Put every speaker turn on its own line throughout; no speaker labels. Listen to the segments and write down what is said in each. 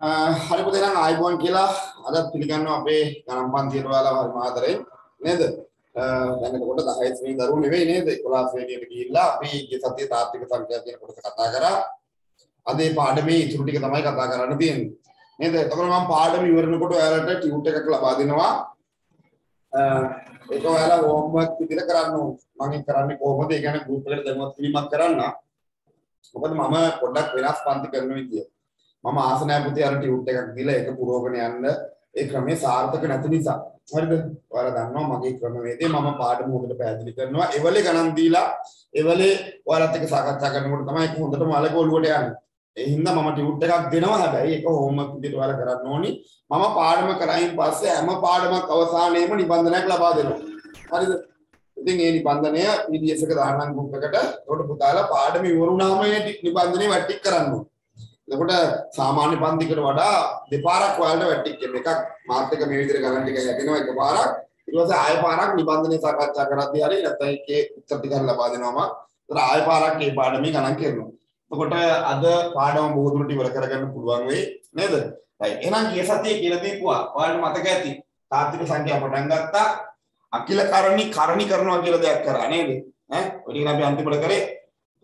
හරි පුතේ නම් ආයිබෝන් කියලා අදත් පිළිගන්නවා අපේ ගණන් පන්තියට ඔයාලා හරි ආදරෙන් නේද? දැන් එතකොට 10 වෙනි දරුවෝ නෙවෙයි නේද? 11 වෙනියට ගිහිල්ලා අපි ගිය සතියේ තාත්වික සංඛ්‍යා කියන කොටස කතා කරා. අද මේ පාඩමේ ඉතුරු ටික තමයි කතා කරන්න තියෙන්නේ. නේද? එතකොට මම පාඩම ඉවරනකොට ඔයාලට ටියුට් එකක් ලබා දෙනවා. ඒක ඔයාලා හෝම්වර්ක් විදිහට කරන්න ඕන. මම ඒක කරන්නේ කොහොමද? ඒ කියන්නේ ගෲප් එකට දැනුවත් කිරීමක් කරන්න. මොකද මම පොඩ්ඩක් වෙනස් පන්ති කරන විදිය. මම ආස නැහැ පුතේ අර ටියුට් එකක් දීලා ඒක පුරවගෙන යන්න ඒ ක්‍රමේ සාර්ථක නැති නිසා. හරිද? ඔයාලා දන්නවා මගේ ක්‍රමවේදය මම පාඩම හොඳට පැහැදිලි කරනවා. එවලේ ගණන් දීලා එවලේ ඔයාලත් එක්ක සාකච්ඡා කරනකොට තමයි ඒක හොඳටම අලක ඔළුවට යන්නේ. ඒ හින්දා මම ටියුට් එකක් දෙනවා හැබැයි ඒක හෝම්වර්ක් විදිහට ඔයාලා කරන්න ඕනි. මම පාඩම කරයින් පස්සේ හැම පාඩමක් අවසානයේම නිබන්ධනයක් ලබා දෙනවා. හරිද? ඉතින් ඒ නිබන්ධනය PDS එක දාන්නම් ගෲප් එකට. ඒකට පුතාලා පාඩම ඉවරුනාම මේ නිබන්ධනය වැටික් කරන්න ඕනේ. එතකොට සාමාන්‍ය පන්තිකට වඩා දෙපාරක් ඔයාලට වැටික් එන්න. එකක් මාත් එක මේ විදිහට ගණන් ටික හැදෙනවා එකපාරක්. ඊට පස්සේ ආයෙ පාරක් නිබන්ධනය සාකච්ඡා කරද්දී හරි නැත්නම් ඒකේ උත්තර ටික ලබා දෙනවම. ඒතර ආයෙ පාරක් මේ පාඩමේ ගණන් කරනවා. එතකොට අද පාඩම බොහෝ දුරට ඉවර කරගන්න පුළුවන් වෙයි නේද? හරි. එහෙනම් ගිය සතියේ කියලා දීපුවා. ඔයාලට මතක ඇති. තාත්වික සංඛ්‍යා පටන් ගත්තා. අකිල කරණි කරණි කරනවා කියලා දෙයක් කරා නේද? ඈ ඔය ටික අපි අන්තිමට කරේ.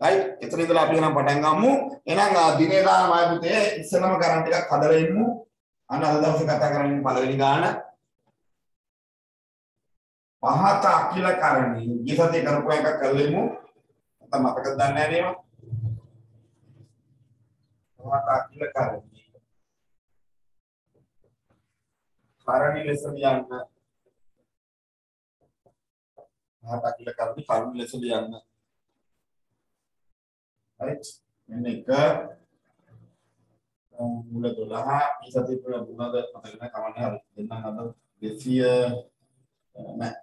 රයිට්. එතන ඉඳලා අපි එහෙනම් පටන් ගමු. එහෙනම් දිනේ දාන මය පුතේ ඉස්සෙල්ලම කරන් ටිකක් හදලා ඉන්නු. අන්න අද දවසේ කතා කරන්නේ පළවෙනි ගාන. පහත අකිල කරණි. ගිය සතියේ කරපු එකක් කරලෙමු. නැත්නම් මතකද දන්නේ නැහැ නේද? පහත අකිල කරණි. කරණි ලෙස ලියන්න. පහත අකිල කරණි කරණි ලෙස ලියන්න. Right මෙන්න එක මුල 12 මේ සතිය පුරා දුන්නද මතක නැහැ කවන්නේ හරි දෙන්නම් අද 200 නෑ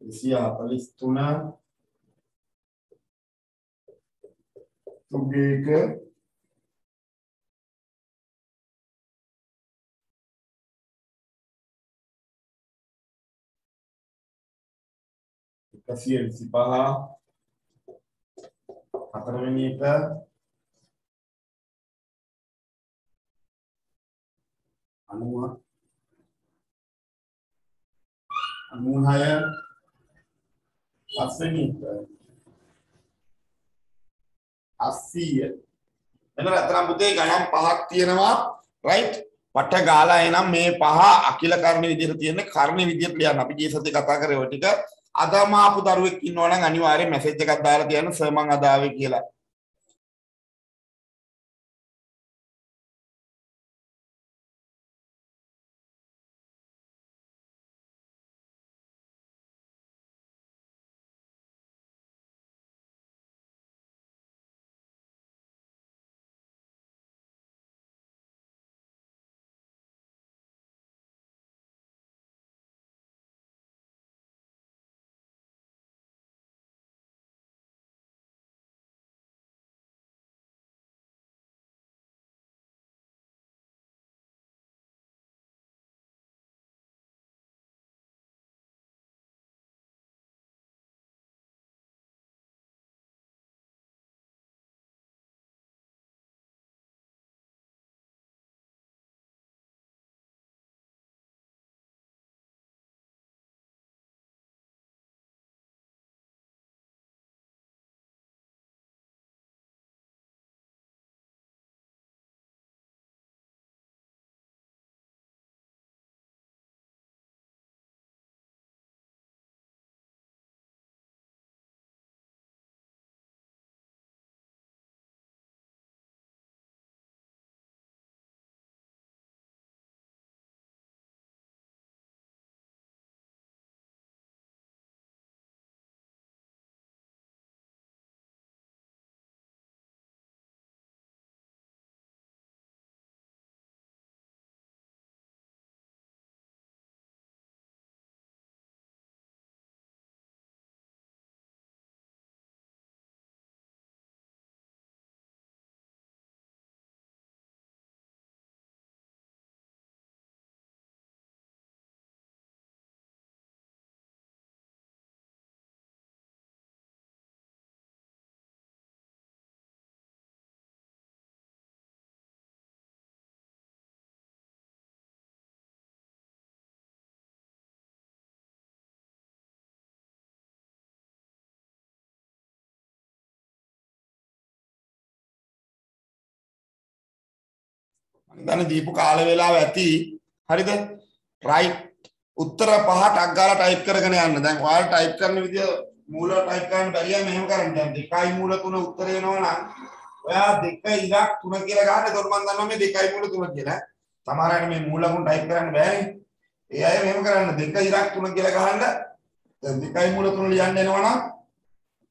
243 තුගේක එකසිය විසිපහ හතරවෙනි එක. අනුව අනුහය. පස්වෙනි එක. අස්සීය. එතන අතරම් පුතේ ගණන් පහක් තියෙනවා. රයිට් පට ගාලා එනම් මේ පහ අකිල කර්ණ විදිහට තියෙන කර්ණ විදිහට ලියන්න. අපි ගිය සතියේ කතා කරේ ඔය ටික. අදම ආපු දරුවෙක් ඉන්නවා නම් අනිවාර්යයෙන් මැසේජ් එකක් දාලා තියන්න සර් මං අද ආවේ කියලා. දන්නේ දීපු කාල වේලාව ඇති. හරිද? රයිට් උත්තර පහ ටක් ගාලා ටයිප් කරගෙන යන්න. දැන් ඔයාලා ටයිප් කරන විදිය මූල ටයිප් කරන්න බැරිය මෙහෙම කරන්න. දැන් දෙකයි මූල තුන උත්තර එනවා නම් ඔයා දෙක ඉරක් තුන කියලා ගන්න එතකොට මම දන්නවා මේ දෙකයි මූල තුන කියලා. සමහර අය මේ මූල ගුණ ටයිප් කරන්න බෑනේ. ඒ අය මෙහෙම කරන්න. දෙක ඉරක් තුන කියලා ගහන්න. දැන් දෙකයි මූල තුන ලියන්න එනවා නම්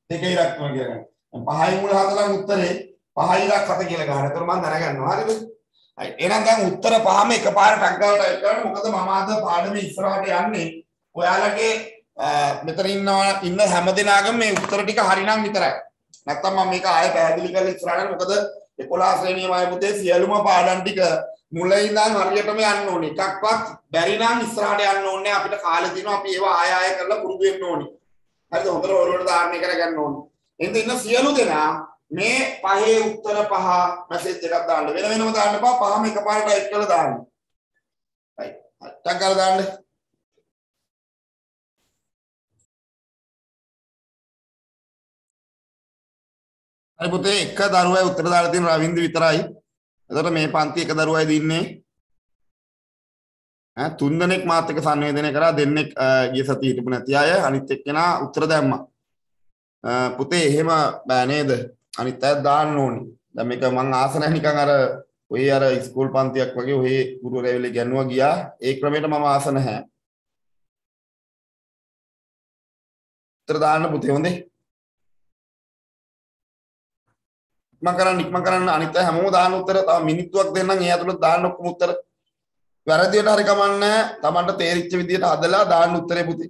දෙක ඉරක් තුන කියලා ගන්න. පහයි මූල හතරෙන් උත්තරේ. පහයි ඉරක් හත කියලා ගන්න. එතකොට මම දැනගන්නවා. හරිද? එහෙනම් දැන් උත්තර පහම එකපාරට ටක් ගාලා ටයිප් කරන්න මොකද මම අද පාඩමේ ඉස්සරහට යන්නේ. ඔයාලගේ මෙතන ඉන්නවා ඉන්න හැම දෙනාගම මේ උත්තර ටික හරිනම් විතරයි. නැත්තම් මම මේක ආයෙ පැහැදිලි කරලා ඉස්සරහට මොකද 11 ශ්‍රේණියේ මාය පුතේ සියලුම පාඩම් ටික මුලින් ඉඳන් හරියටම යන්න ඕනේ. එකක්වත් බැරි නම් ඉස්සරහට යන්න ඕනේ. අපිට කාලේ දිනවා අපි ඒවා ආය ආය කරලා පුරුදු වෙන්න ඕනේ. හරිද? හොඳට ඔළුවට ධාරණය කරගන්න ඕනේ. එහෙනම් ඉන්න සියලු දෙනා මේ පහේ උත්තර පහ මැසේජ් එකක් දාන්න වෙන වෙනම දාන්න එපා පහම එකපාරට ටයිප් කරලා දාන්න. right. ටක් ගාලා දාන්න. හරි පුතේ එක දරුවයි උත්තර දාලා තියෙන රවින්ද විතරයි. එතකොට මේ පන්ති එක දරුවයි දින්නේ. ඈ තුන් දෙනෙක් මාත් එක්ක සංවේදනය කරා දෙන්නෙක් ගිය සතියේ හිටපු නැති අය අනිත් එක්කෙනා උත්තර දැම්මා. පුතේ එහෙම බෑ නේද? අනිත් අය දාන්න ඕනේ. දැන් මේක මං ආස නැහැ නිකන් අර ඔය අර ස්කූල් පන්තියක් වගේ ඔහේ ගුරුවරයා වෙලේ ගන්නවා ගියා. ඒ ක්‍රමයට මම ආස නැහැ. උත්තර දාන්න පුතේ හොඳේ. ඉක්මන් කරන්න ඉක්මන් කරන්න අනිත් අය හැමෝම දාන්න උත්තර තව මිනිත්තුවක් දෙන්නම් ඒ ඇතුළත දාන්න ඔක්කොම උත්තර. වැරදියට හරි කමන්නේ තමන්ට තේරිච්ච විදියට හදලා දාන්න උත්තරේ පුතේ.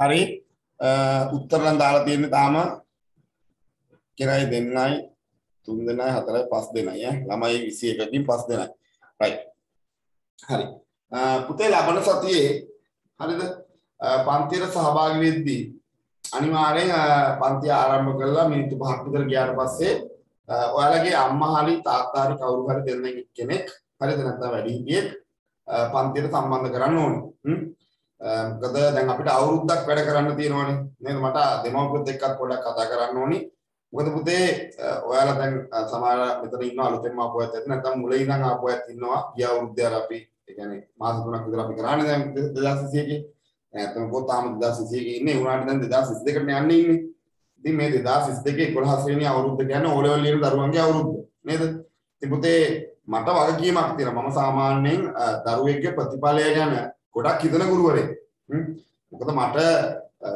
හරි. උත්තර නම් දාලා තියෙන්නේ තාම කෙරයි දෙන්නයි තුන් දෙනයි හතරයි පස් දෙනයි ඈ. ළමයි 21කින් පස් දෙනයි. Right. හරි. පුතේ ලබන සතියේ හරිද? පන්තියට සහභාගී වෙද්දී අනිවාර්යෙන් පන්තිය ආරම්භ කරලා මිනිත්තු 5ක් විතර ගියාට පස්සේ ඔයාලගේ අම්මා හරි තාත්තා හරි කවුරු හරි දෙන්නෙක් කෙනෙක් හරිද නැත්නම් වැඩිහිටියෙක් පන්තියට සම්බන්ධ කරන්න ඕනේ. Um, මොකද දැන් අපිට අවුරුද්දක් වැඩ කරන්න තියෙනවානේ. නේද? මට දෙමව්පියොත් එක්කත් පොඩ්ඩක් කතා කරන්න ඕනි. මොකද පුතේ uh, ඔයාලා දැන් uh, සමහර මෙතන ඉන්න අලුතෙන්ම ආපු අයත් ඇති නැත්නම් මුලින් ඉඳන් ආපු අයත් ඉන්නවා. ගිය අවුරුද්දේ අර අපි ඒ කියන්නේ මාස තුනක් විතර අපි කරානේ දැන් 2021 ගේ නැත්නම් පොත් තාම 2021 ගේ ඉන්නේ උනාට දැන් 2022 කට යන්නේ ඉන්නේ. ඉතින් මේ 2022 11 ශ්‍රේණිය අවුරුද්ද කියන්නේ ඕ ලෙවල් ලියන දරුවන්ගේ අවුරුද්ද. නේද? ඉතින් පුතේ මට වගකීමක් තියෙනවා. මම සාමාන්‍යයෙන් uh, දරුවෙක්ගේ ප්‍රතිඵලය ගැන ගොඩක් හිතන ගුරුවරයෙක්. මොකද මට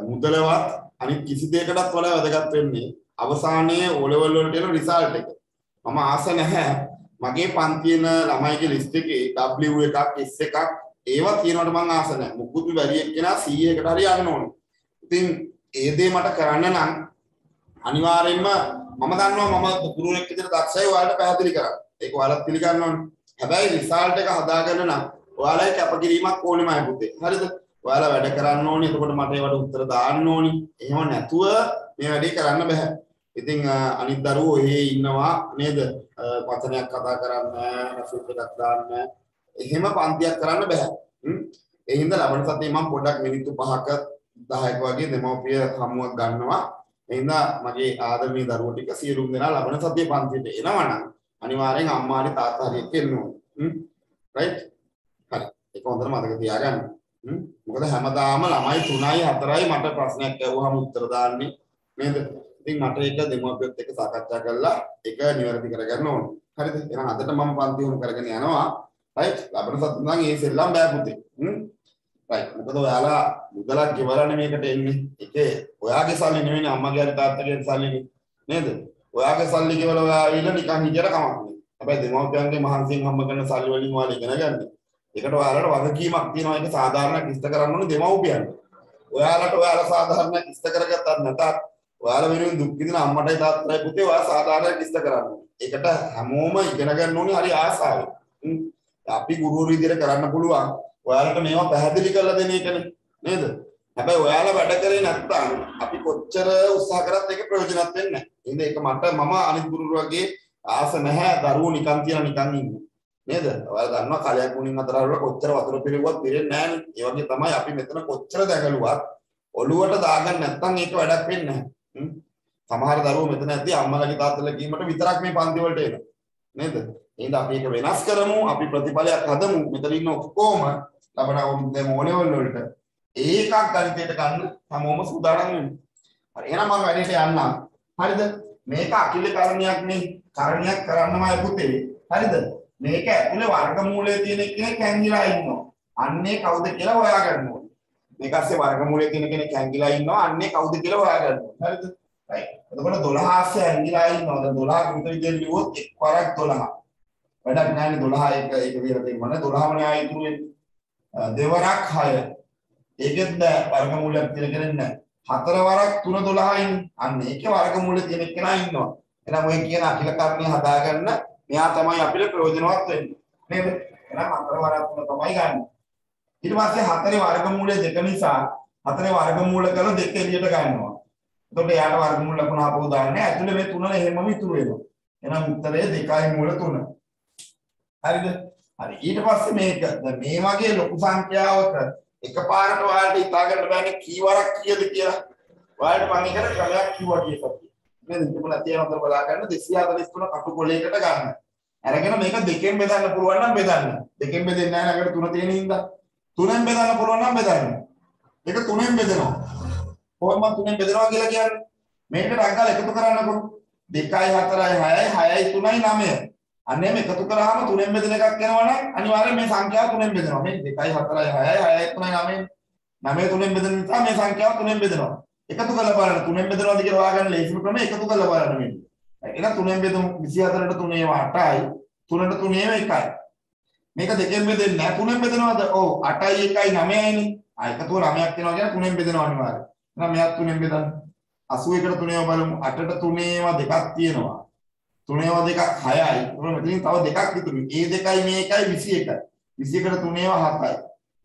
මුදලවත් අනිත් කිසි දෙයකටත් වඩා වැදගත් වෙන්නේ අවසානයේ O level වලට එන රිසල්ට් එක. මම ආස නැහැ මගේ පන්තියන ළමයිගේ ලිස්ට් එකේ W එකක් S එකක් ඒවා තියෙනවට මම ආස නැහැ. මුකුත් බැරි එක්කෙනා 100කට හරි යන්න ඕනේ. ඉතින් ඒ දේ මට කරන්න නම් අනිවාර්යෙන්ම මම දන්නවා මම ගුරුවරයෙක් විදිහට දක්ෂයි ඔයාලට පැහැදිලි කරන්න. ඒක ඔයාලත් පිළිගන්න ඕනේ. හැබැයි රිසල්ට් එක හදාගන්න නම් ඔයාලයි කැපකිරීමක් ඕනෙමයි පුතේ. හරිද? ඔයාලා වැඩ කරන්න ඕනේ. එතකොට මට ඒවට උත්තර දාන්න ඕනේ. එහෙම නැතුව මේ වැඩේ කරන්න බෑ. ඉතින් අනිත් දරුවෝ එහෙ ඉන්නවා නේද? වචනයක් කතා කරන්න, රසුත් එකක් දාන්න. එහෙම පන්තියක් කරන්න බෑ. ඒ හින්දා ලබන සතියේ මම පොඩ්ඩක් මිනිත්තු 5ක 10ක වගේ දෙමව්පිය හමුවක් ගන්නවා. ඒ හින්දා මගේ ආදරණීය දරුවෝ ටික සියලුම දෙනා ලබන සතියේ පන්තියට එනවනම් අනිවාර්යෙන් අම්මා හරි තාත්තා හරි එක්ක එන්න ඕනේ. රයිට්? හරි. ඒක හොඳට මතක තියාගන්න. මොකද හැමදාම ළමයි 3යි 4යි මට ප්‍රශ්නයක් ඇහුවම උත්තර දාන්නේ නේද? ඉතින් මට ඒක දෙමව්පියොත් එක්ක සාකච්ඡා කරලා ඒක නිවැරදි කරගන්න ඕනේ. හරිද? එහෙනම් අදට මම පන්ති උණු කරගෙන යනවා. රයිට්? ලබන සතියේ නම් ඒ සෙල්ලම් බෑ පුතේ. හ්ම්? රයිට්. මොකද ඔයාලා මුදලක් ගෙවලානේ මේකට එන්නේ. ඒකේ ඔයාගේ සල්ලි නෙවෙයි අම්මගේ හරි තාත්තගේ සල්ලිනේ. නේද? ඔයාගේ සල්ලි ගෙවලා ඔයා ආවිල්ලා නිකන් හිටියට කමක් නෑ. හැබැයි දෙමව්පියන්ගේ මහන්සියෙන් හම්බ කරන සල්ලි වලින් ඔයාලා ඉගෙන ගන්න. ඒකට ඔයාලට වගකීමක් තියෙනවා ඒක සාධාරණයක් ඉෂ්ට කරන්න ඕනේ දෙමව්පියන්ට. ඔයාලට ඔයාලා සාධාරණයක් ඉෂ්ට කරගත්තත් නැතත් ඔයාලා වෙනුවෙන් දුක් විඳින අම්මටයි තාත්තටයි පුතේ ඔයා සාධාරණයක් ඉෂ්ට කරන්න ඕනේ. ඒකට හැමෝම ඉගෙන ගන්න ඕනේ හරි ආසාවෙන්. අපි ගුරුවරු විදිහට කරන්න පුළුවන්. ඔයාලට මේවා පැහැදිලි කරලා දෙන එකනේ. නේද? හැබැයි ඔයාලා වැඩ කරේ නැත්නම් අපි කොච්චර උත්සාහ කරත් ඒක ප්‍රයෝජනවත් වෙන්නේ නැහැ. එහෙනම් ඒක මට මම අනිත් ගුරුවරුගේ ආස නැහැ දරුවෝ නිකන් තියලා නිකන් ඉන්නේ. නේද? ඔයාලා දන්නවා කලයක් මුණින් අතර වල කොච්චර වතුර පිළිගුවත් පිරෙන්නේ නැහනේ. ඒ වගේ තමයි අපි මෙතන කොච්චර දැඟලුවත් ඔළුවට දාගන්න නැත්නම් ඒක වැඩක් වෙන්නේ නැහැ. සමහර දරුවෝ මෙතන ඇද්දි අම්මලාගේ තාත්තලා කීමට විතරක් මේ පන්ති වලට එනවා. නේද? එහෙනම් අපි ඒක වෙනස් කරමු. අපි ප්‍රතිඵලයක් හදමු. මෙතන ඉන්න ඔක්කොම ලබන අවුරුද්දේ මොලෙවල් වලට ඒකක් ගණිතයට ගන්න හැමෝම සූදානම් වෙන්න. හරි. එහෙනම් මම වැඩේට යන්නම්. හරිද? මේක අකිල කරණයක් නේ. කරණයක් කරන්නමයි පුතේ. හරිද? මේක ඇතුලේ වර්ගමූලයේ තියෙන කෙනෙක් හැංගිලා ඉන්නවා. අන්නේ කවුද කියලා හොයාගන්න ඕනේ. මේක ඇස්සේ වර්ගමූලයේ තියෙන කෙනෙක් හැංගිලා ඉන්නවා. අන්නේ කවුද කියලා හොයාගන්න ඕනේ. හරිද? right. එතකොට 12 ආස්සේ හැංගිලා ඉන්නවා. දැන් 12 විතර විදිහට ලියුවොත් එක් වරක් 12. වැඩක් නැහැ 12 එක ඒක විතර තියෙනවා. 12ම නේ ආයෙ ඉතුරු වෙන්නේ. දෙවරක් 6. ඒකෙත් නෑ වර්ගමූලයක් තියෙන කෙනෙක් නෑ. හතර වරක් 3 12යින් අන්න ඒකේ වර්ගමූලය තියෙන කෙනා ඉන්නවා. එහෙනම් ඔය කියන අකිල කර්ණිය හදාගන්න මෙයා තමයි අපිට ප්‍රයෝජනවත් වෙන්නේ. නේද? එහෙනම් හතර වරක් 3 තමයි ගන්න. ඊට පස්සේ හතරේ වර්ගමූලය දෙක නිසා හතරේ වර්ගමූල කරලා දෙක එළියට ගන්නවා. එතකොට එයාට වර්ගමූල ලකුණ ආපහු දාන්නේ. ඇතුලේ මේ තුන එහෙමම ඉතුරු වෙනවා. එහෙනම් උත්තරය 2යි මූල 3. හරිද? හරි. ඊට පස්සේ මේක දැන් මේ වගේ ලොකු සංඛ්‍යාවක එකපාරට ඔයාලට හිතා ගන්න බෑනේ කීවරක් කීයද කියලා. ඔයාලට මම එකට ක්‍රමයක් කිව්වා කියලා. නේද? තිබුණා තියෙන හතර බලා ගන්න 243 කටුකොලයකට ගන්න. අරගෙන මේක දෙකෙන් බෙදන්න පුළුවන් නම් බෙදන්න. දෙකෙන් බෙදෙන්නේ නැහැ නේද? තුන තියෙන හින්දා. තුනෙන් බෙදන්න පුළුවන් නම් බෙදන්න. ඒක තුනෙන් බෙදෙනවා. කොහොමද තුනෙන් බෙදනවා කියලා කියන්නේ? මේකට අංකල් එකතු කරන්නකො. 2යි 4යි 6යි 6යි 3යි 9යි. අන්නේ මේ එකතු කරාම තුනෙන් බෙදෙන එකක් එනවා නම් අනිවාර්යෙන් මේ සංඛ්‍යාව තුනෙන් බෙදෙනවා. මේ 2යි 4යි 6යි 6යි 3යි 9යි 9 තුනෙන් බෙදෙන නිසා මේ සංඛ්‍යාව තුනෙන් බෙදෙනවා. එකතු කරලා බලන්න තුනෙන් බෙදනවාද කියලා හොයාගන්න ලේසිම ක්‍රමය එකතු කරලා බලන්න මෙන්න. එහෙනම් තුනෙන් බෙදමු 24ට 3 ඒවා 8යි 3ට 3 ඒවා 1යි. මේක දෙකෙන් බෙදෙන්නේ නැහැ තුනෙන් බෙදනවාද? ඔව් 8යි 1යි 9යිනේ. ආ එකතුව 9ක් වෙනවා කියන තුනෙන් බෙදෙනවා අනිවාර්යයෙන්. එහෙනම් මෙයක් තුනෙන් බෙදන්න. 81ට 3 ඒවා බලමු 8ට 3 ඒවා දෙකක් තියෙනවා. 3 ඒවා දෙකක් 6යි. එහෙනම් මෙතනින් තව දෙකක් ඉතුරුයි. ඒ දෙකයි මේකයි 21යි. 21ට 3 ඒවා 7යි.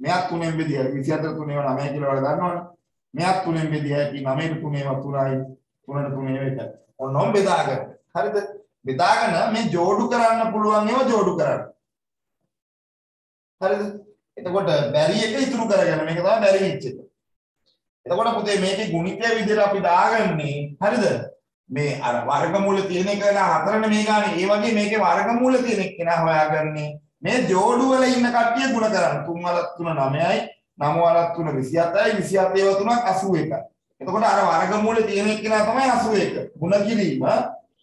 මෙයක් තුනෙන් බෙදියා 24ට 3 ඒවා 9 කියලා වල දන්නවනේ. මෙයක් තුනෙන් බෙදිය හැකි 9ට 3 ඒවා 3යි 3ට 3 ඒවා 1යි. ඔන්නෝම් බෙදාගන්න. හරිද? බෙදාගෙන මේ جوړු කරන්න පුළුවන් ඒවා جوړු කරන්න. හරිද? එතකොට බැරි එක ඉතුරු කරගන්න මේක තමයි බැරි වෙච්ච එක. එතකොට පුතේ මේකේ ගුණිතය විදිහට අපි දාගන්නේ හරිද? මේ අර වර්ගමූල තියෙන එක නා හතරනේ මේ ගානේ. ඒ වගේ මේකේ වර්ගමූල තියෙන එක නා හොයාගන්නේ මේ جوړු වල ඉන්න කට්ටිය ಗುಣ කරන්න. 3 වල 3 9යි නම වරක් තුන 27යි 27 තුනක් 81යි. එතකොට අර වර්ගමූලේ තියෙන එක්කෙනා තමයි 81. ಗುಣ කිරීම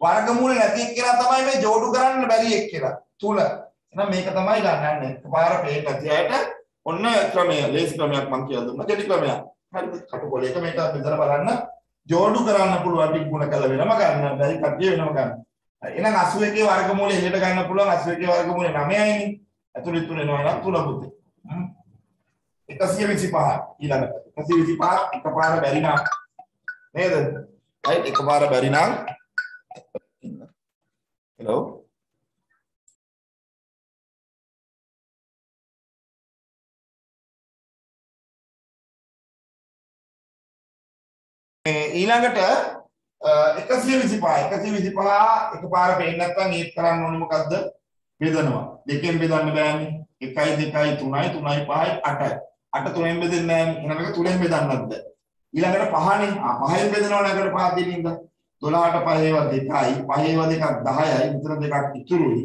වර්ගමූල නැති එක්කෙනා තමයි මේ جوړු කරන්න බැරි එක්කෙනා. තුල. එහෙනම් මේක තමයි ගන්නන්නේ. එකපාර පේන්න නැති අයට ඔන්න ක්‍රමය ලේසි ක්‍රමයක් මම කියලා දුන්නා. කෙටි ක්‍රමයක්. හරිද? කටුකොලේක මේක බෙදලා බලන්න جوړු කරන්න පුළුවන් ටික ಗುಣ කළ වෙනම ගන්න. බැරි කට්ටිය වෙනම ගන්න. එහෙනම් 81 වර්ගමූලය එළියට ගන්න පුළුවන් 81 වර්ගමූලය 9යිනේ. ඇතුළේ තුන එනවා නම් තුන පුතේ. එකසිය විසි පහ ඊළඟ එකසිය විසි පහ එකපාර බැරි නම්. නේද? right එකපාර බැරි නම්. Hello? ඊළඟට එකසිය විසි පහ එකසිය විසි පහ එකපාර පේන්නේ නැත්නම් ඒත් කරන්න ඕනේ මොකද්ද? බෙදනවා. දෙකෙන් බෙදන්න බෑනේ. එකයි දෙකයි තුනයි තුනයි පහයි අටයි. 8 තුනෙන් බෙදෙන්නේ නැහැ. ඊළඟට තුනෙන් බෙදන්නත් බෑ. ඊළඟට පහනේ ආ පහෙන් බෙදනවා ළඟට පහ දෙනින්ද 12ට පහේව 2යි පහේව දෙකක් 10යි විතර දෙකක් ඉතුරුයි.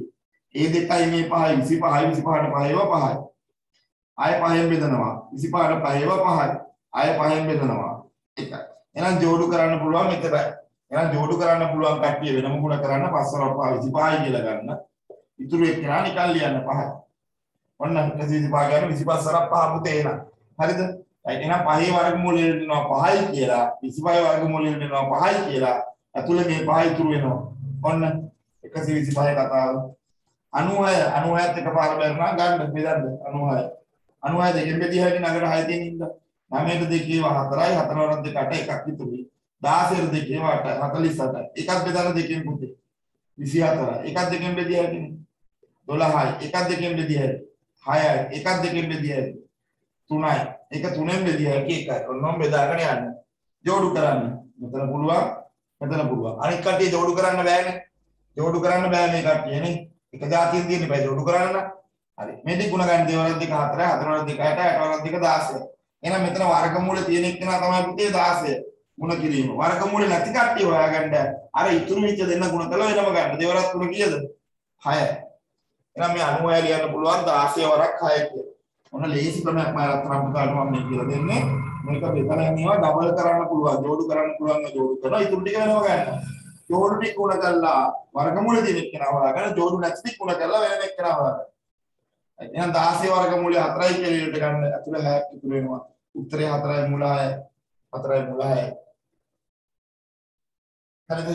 ඒ දෙකයි මේ පහයි 25යි 25ට පහේව 5යි. ආය පහෙන් බෙදනවා 25ට පහේව 5යි. ආය පහෙන් බෙදනවා 1යි. එහෙනම් ජෝඩු කරන්න පුළුවන් මෙතන. එහෙනම් ජෝඩු කරන්න පුළුවන් කට්ටිය වෙනම ගුණ කරන්න පස්වර 25යි කියලා ගන්න. ඉතුරු එක්කෙනා නිකන් ලියන්න 5යි. ඔන්න 125 ගන්න 25 සරක් 5 පුතේ එන. හරිද? එහෙනම් පහේ වර්ගමූලය දෙනවා 5යි කියලා 25 වර්ගමූලය දෙනවා 5යි කියලා ඇතුළේ මේ 5 ඉතුරු වෙනවා. ඔන්න 125 කතාව. 96 96ත් එකපාර බැලුනා ගන්න බෙදන්න 96. 96 දෙකෙන් බෙදී හැටි නගර 6 තියෙන ඉඳ 9ට දෙකේව 4යි 4 වරක් දෙකට එකක් ඉතුරුයි. 16 දෙකේව 8 48. එකක් බෙදලා දෙකෙන් පුතේ 24. එකක් දෙකෙන් බෙදී හැටිනේ 12යි. එකක් දෙකෙන් බෙදී හැටි 6යි. එකක් දෙකෙන් බෙදී හැටි 3යි. එක තුනෙන් බෙදී හැකි එකයි. ඔන්නෝම බෙදාගෙන යන්න. ජෝඩු කරන්න. මෙතන පුළුවන්. මෙතන පුළුවන්. අනිත් කට්ටිය ජෝඩු කරන්න බෑනේ. ජෝඩු කරන්න බෑ මේ කට්ටියනේ. එක જાතියෙන් තියෙන්නේ බෑ ජෝඩු කරන්න. හරි. මේ දෙක ගුණ ගන්න දේවල් දෙක 4 4 වල දෙක 8 8 වල දෙක 16. එහෙනම් මෙතන වර්ගමූල තියෙන එක්කෙනා තමයි පුතේ 16. ගුණ කිරීම. වර්ගමූල නැති කට්ටිය හොයාගන්න අර ඉතුරු වෙච්ච දෙන්න ගුණ කළා වෙනම ගන්න. දෙවරක් තුන කීයද? 6. එහෙනම් මේ 96 ලියන්න පුළුවන් 16 වරක් 6 කියලා. ඔන්න ලේසි ක්‍රමයක් මම රත්තරන් පුතාට මම මේ කියලා දෙන්නේ. මේක බෙදලා යනවා ඩබල් කරන්න පුළුවන්, ජෝඩු කරන්න පුළුවන් ජෝඩු කරනවා. ඉතුරු ටික වෙනම ගන්නවා. ජෝඩු ටික උණ කරලා වර්ගමූල දෙන එක්කෙනා හොයාගන්න, ජෝඩු නැති ටික උණ කරලා වෙන එක්කෙනා හොයාගන්න. එහෙනම් 16 වර්ගමූලය 4යි කියලා ඉලට ගන්න. අතුල 6ක් ඉතුරු වෙනවා. උත්තරේ 4යි මුල 6යි. 4යි මුල 6යි. හරිද?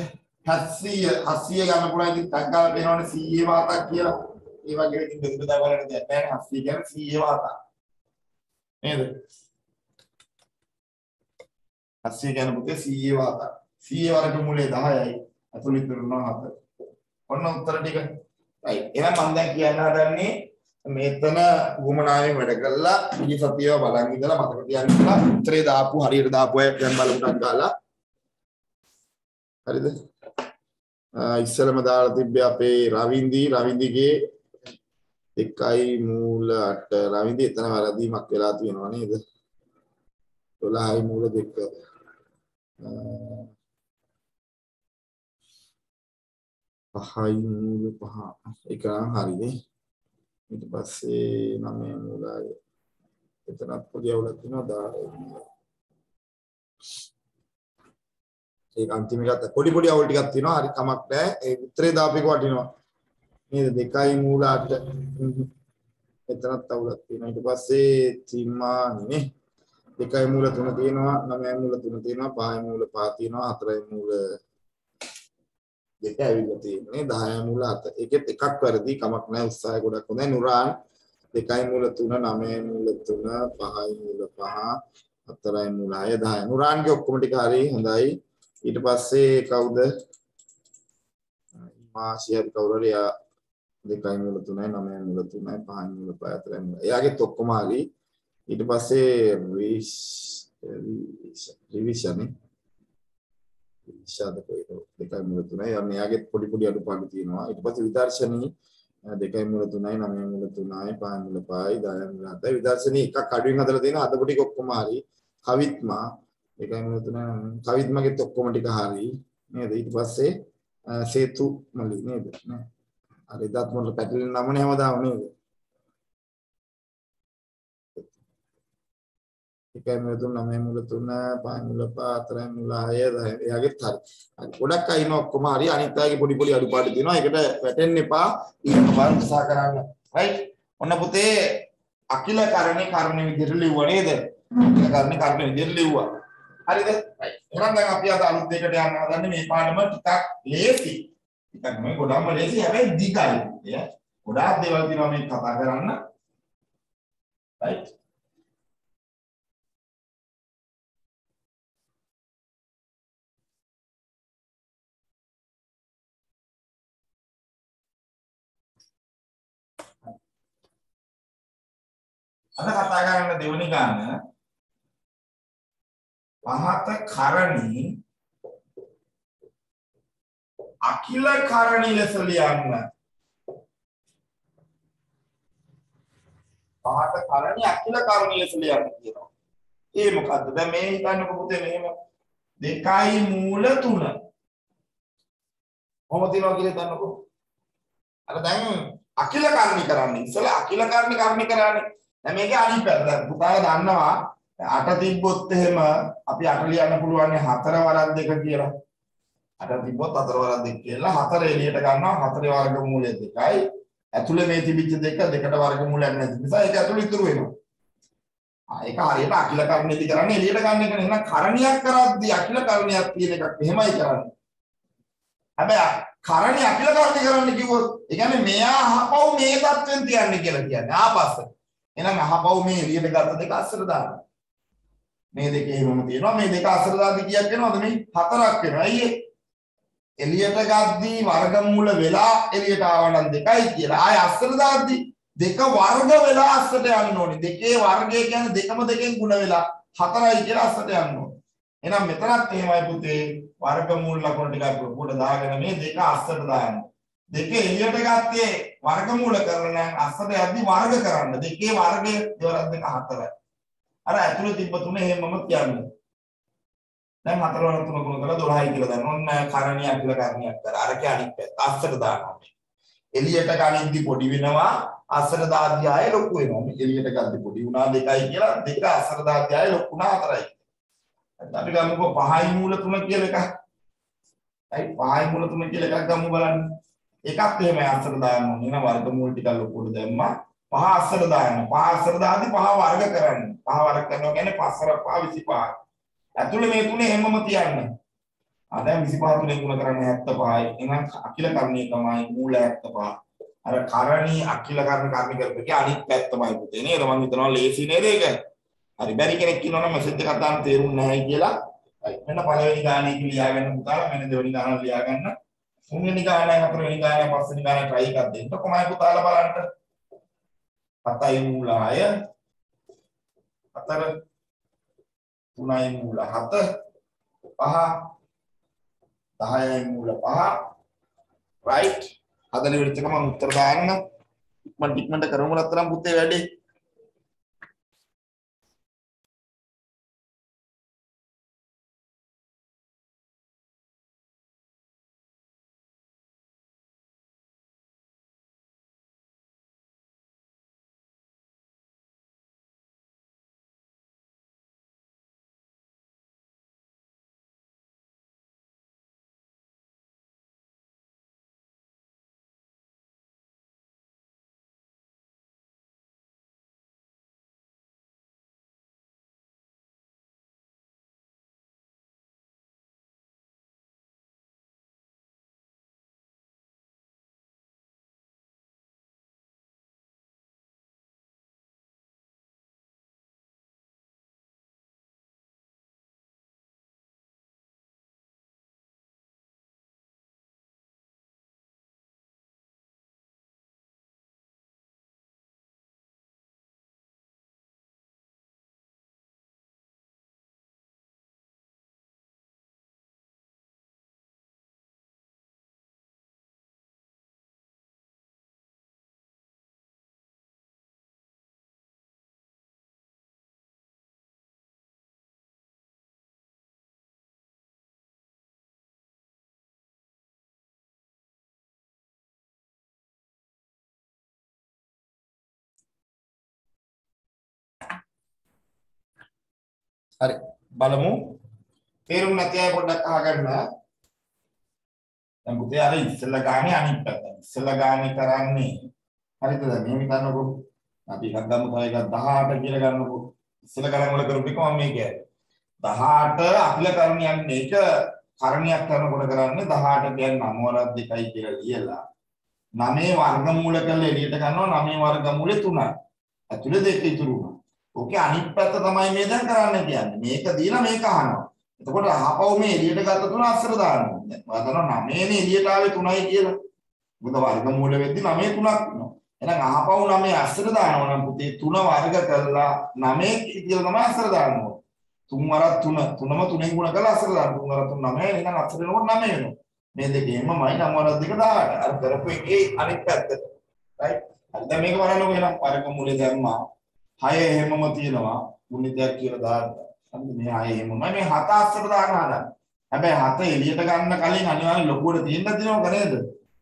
700 700 ගන්න පුළුවන් ඉතින් ටක් ගාලා පේනවනේ 100 වාතක් කියලා. ඒ වගේ ඉතින් බෙද බෙදා බලන්න දෙයක් නැහැ 700 කියන්නේ 100 වාතක්. නේද? 700 කියන්නේ පුතේ 100 වාතක්. 100 වර්ගමූලය 10යි. අතුල ඉතුරුනවා 7. ඔන්න උත්තර ටික. right. එහෙනම් මම දැන් කියන්න හදන්නේ මෙතන උවමනාවෙන් වැඩ කළා ඊ සතියව බලන් ඉඳලා මතක තියාගන්න ඉඳලා උත්තරේ දාපු හරියට දාපු අය දැන් බලමුටක් ගාලා හරිද ඉස්සලම දාලා තිබ්බේ අපේ රවින්දි රවින්දිගේ එකයි මූල 8 රවින්දි එතන වැරදීමක් වෙලා තියෙනවා නේද? 12යි මූල 2 පහයි මූල පහ. එක හරිනේ ඊට පස්සේ 9 මූලය එතනත් පොඩි අවුලක් තියෙනවා දාලා ඒක අන්තිම එකත් පොඩි පොඩි අවුල් ටිකක් තියෙනවා හරි කමක් නැහැ. ඒ උත්තරේ දාපේක වටිනවා. නේද? දෙකයි මූල 8 එතනත් අවුලක් තියෙනවා. ඊට පස්සේ තිම්මානේ දෙකයි මූල 3 තියෙනවා 9යි මූල 3 තියෙනවා 5යි මූල 5 තියෙනවා 4යි මූල දෙක ඇවිල්ලා තියෙන්නේ 10යි මූල 7 ඒකෙත් එකක් වැරදි. කමක් නැහැ. උත්සාහය ගොඩක් හොඳයි. නුරාන් දෙකයි මූල 3 9යි මූල 3 5යි මූල 5 හතරයි මූල 6 10යි නුරාන්ගේ ඔක්කොම ටික හරි හොඳයි. ඊට පස්සේ කවුද? මාසිය හරි කවුරු හරි යා දෙකයි මූල 3යි 9යි මූල 3යි 5යි මූල 5යි හතරයි මූල එයාගෙත් ඔක්කොම හරි. ඊට පස්සේ රිවිෂන් විෂාද කොයිද දෙකයි මුල තුනයි. යන්නේ යාගෙත් පොඩි පොඩි අඩුපාඩු තියෙනවා. ඊට පස්සේ විදර්ශනී දෙකයි මුල තුනයි නවයි මුල තුනයි පහයි මුල පහයි 10යි මුල 7යි විදර්ශනී එකක් අඩුවෙන් හදලා තියෙනවා අද පොඩි ඔක්කොම හරි. කවිත්මා දෙකයි මුල තුනයි කවිත්මාගෙත් ඔක්කොම ටික හරි. නේද? ඊට පස්සේ සේතු මලි නේද? නේ. හරි දත් මොන පැටලෙන නමනේ හැමදාම නේද? එකයි මුල තුන නවයි මුල තුන පහයි මුල පහ හතරයි මුල හය දහයි එයාගෙත් හරි හරි ගොඩක් අය ඉන්න ඔක්කොම. හරි අනිත් අයගේ පොඩි පොඩි අඩුපාඩු තියෙනවා. ඒකට වැටෙන්න එපා. ඊට පාර උත්සාහ කරන්න. රයිට් ඔන්න පුතේ අකිල කරණේ කර්ණ විදිහට ලිව්වා නේද? අකිල කරණේ කර්ණ විදිහට ලිව්වා. හරිද? රයිට් එහෙනම් දැන් අපි අද අලුත් දෙයකට යන්න හදන්නේ මේ පාඩම ටිකක් ලේසි ටිකක් නෙමෙයි ගොඩක්ම ලේසි. හැබැයි දිගයි. ගොඩාක් දේවල් තියෙනවා මේ කතා කරන්න. රයිට් අද කතා කරන්න දෙවෙනි ගාන
පහත කරණී අකිල කරණී ලෙස ලියන්න. පහත කරණී අකිල කරණී ලෙස ලියන්න කියනවා. ඒ මොකද්ද? දැන් මේ හිතන්නකො පුතේ මෙහෙම දෙකයි මූල තුන. කොහොමද තියනවා කියලා හිතන්නකො. අර දැන් අකිල කරණී කරන්නේ. ඉතලා අකිල කරණී කරණී කරන්නේ. දැන් මේකේ අනිත් පැත්ත. දැන් පුතාලා දන්නවා අට තිබ්බොත් එහෙම අපි අට ලියන්න පුළුවන් හතර වරක් දෙක කියලා. අට තිබ්බොත් හතර වරක් දෙක කියලා හතර එළියට ගන්නවා හතරේ වර්ගමූලය දෙකයි. ඇතුලේ මේ තිබිච්ච දෙක දෙකට වර්ගමූලයක් නැති නිසා ඒක ඇතුලේ ඉතුරු වෙනවා. ඒක හරියට අකිල කර්ණයේදී කරන්නේ එළියට ගන්න එක නේ. එහෙනම් කරණියක් කරද්දී අකිල කර්ණයක් තියෙන එකක් එහෙමයි කරන්නේ. හැබැයි කරණිය අකිල කර්ණිය කරන්න කිව්වොත් ඒ කියන්නේ මෙයා අහපව් මේ தත්වෙන් තියන්නේ කියලා කියන්නේ ආපස්සට. එහෙනම් අහපව් මේ එළියට ගත්ත දෙක අස්සට දාන්න. මේ දෙක එහෙමම තියෙනවා. මේ දෙක අස්සට දාද්දි කීයක් වෙනවද මේ? හතරක් වෙනවා. අයියේ එළියට ගද්දී වර්ගමූල වෙලා එළියට ආවනම් දෙකයි කියලා. ආය අස්සට දාද්දී දෙක වර්ග වෙලා අස්සට යන්න ඕනේ. දෙකේ වර්ගය කියන්නේ දෙකම දෙකෙන් ගුණ වෙලා හතරයි කියලා අස්සට යන්න ඕනේ. එහෙනම් මෙතනත් එහෙමයි පුතේ වර්ගමූල ලකුණු ටිකක් උඩ දාගෙන මේ දෙක අස්සට දාන්න. දෙක එළියට ගත්තේ වර්ගමූල කරන නම් අස්සට යද්දි වර්ග කරන්න. දෙකේ වර්ගය දෙවරක් දෙක හතරයි. අර ඇතුළේ තිබ්බ තුන එහෙමම කියන්නේ. දැන් හතර වර තුන ගුණ කරලා 12යි කියලා දාන්න. ඔන්න කරණියක් කියලා කරණියක් කර. අරකේ අනිත් පැත්ත අස්සට දානවා. එළියට ගනිද්දි පොඩි වෙනවා අස්සට දාද්දි ආයේ ලොකු වෙනවා. මේ එළියට ගද්දි පොඩි වුණා දෙකයි කියලා දෙක අස්සට දාද්දි ආයේ ලොකු වුණා හතරයි. අපි ගමුකෝ පහයි මූල තුන කියලා එකක්. අයි පහයි මූල තුන කියලා එකක් ගමු බලන්න. එකක් එහෙමයි අස්සට දාන්න ඕනේ. එහෙනම් වර්ගමූල ටික ලොකුට දැම්මා. පහ අස්සට දාන්න. පහ අස්සට දාද්දි පහ වර්ග කරන්න. පහ වර්ග කරනවා කියන්නේ 5 වර 5 25. ඇතුළේ මේ තුනේ හැමම තියන්න. ආ දැන් 25 තුනේ ගුණ කරන්නේ 75යි. එහෙනම් අකිල කර්ණීය තමයි මූල 75. අර කරණී අකිල කර්ණ කර්ණ කරපේක අනිත් පැත්තමයි පුතේ නේද? මම හිතනවා ලේසි නේද ඒක? හරි බැරි කෙනෙක් ඉන්නවනම් මෙසේජ් එකක් දාන්න තේරුන්නේ නැහැ කියලා. හරි. මෙන්න පළවෙනි ගානේ කියලා ලියාගන්න පුතාලා මෙන්න දෙවෙනි ගාන ලියා ගන්න. තුන්වෙනි ගානයි හතරවෙනි ගානයි පස්වෙනි ගානයි try එකක් දෙන්න. කොහමයි පුතාලා බලන්න. හතයි මූලය හතර තුනයි මූල හත පහ 10යි මූල පහ right. හදන වෙලට මම උත්තර දාන්න. ඉක්මනට ඉක්මනට කරමු. නැත්නම් පුතේ වැඩේ? හරි. බලමු. තේරුම් නැති අය පොඩ්ඩක් අහගන්න දැන් පුතේ අර ඉස්සෙල්ලා ගානේ අනිත් පැත්ත. ඉස්සෙල්ලා ගානේ කරන්නේ හරිද? දැන් මෙහෙම ගන්නකො. අපි එකක් ගමු තව එකක් 18 කියලා ගන්නකො. ඉස්සෙල්ලා ගණන් වල කරපු එක මම මේ කියන්නේ 18 අකිල කරණියක් මේක කරණියක් කරනකොට කරන්නේ 18 කියන්නේ 9 වරක් 2යි කියලා ලියලා. 9 වර්ගමූල කරලා එළියට ගන්නවා 9 වර්ගමූලේ 3යි ඇතුලේ දෙක ඉතුරු වුණා. ඕකේ අනිත් පැත්ත තමයි මේ දැන් කරන්න කියන්නේ. මේක දීලා මේක අහනවා. එතකොට අහපව මේ එළියට ගත්ත තුන අස්සර දාන්න ඕනේ. දැන් ඔයා දන්නවා 9 නේ එළියට ආවේ 3යි කියලා. මොකද වර්ගමූල වෙද්දි 9 3ක් වෙනවා. එහෙනම් අහපව 9 අස්සර දානවා නම් පුතේ 3 වර්ග කරලා 9 කියලා තමයි අස්සර දාන්න ඕනේ. තුන් වරක් තුන තුනම තුනෙන් ගුණ කරලා අසර දාන්න තුන් වරක් තුන 9 එහෙනම් අසර වෙනකොට 9 වෙනවා මේ දෙකේමමයි නම් වරක් දෙක 18 අර කරපු එකේ අනිත් පැත්තට රයිට් හරි දැන් මේක බලන්නකො එහෙනම් වරක මුලේ දැම්මා 6 එහෙමම තියෙනවා. ගුණිතයක් කියලා දාන්න. හරිද මේ 6 එහෙමමයි. මේ 7 අස්සට දාන්න හදන්න. හැබැයි 7 එළියට ගන්න කලින් අනිවාර්යෙන් ලොකුවට තියෙන්න දිනවක නේද?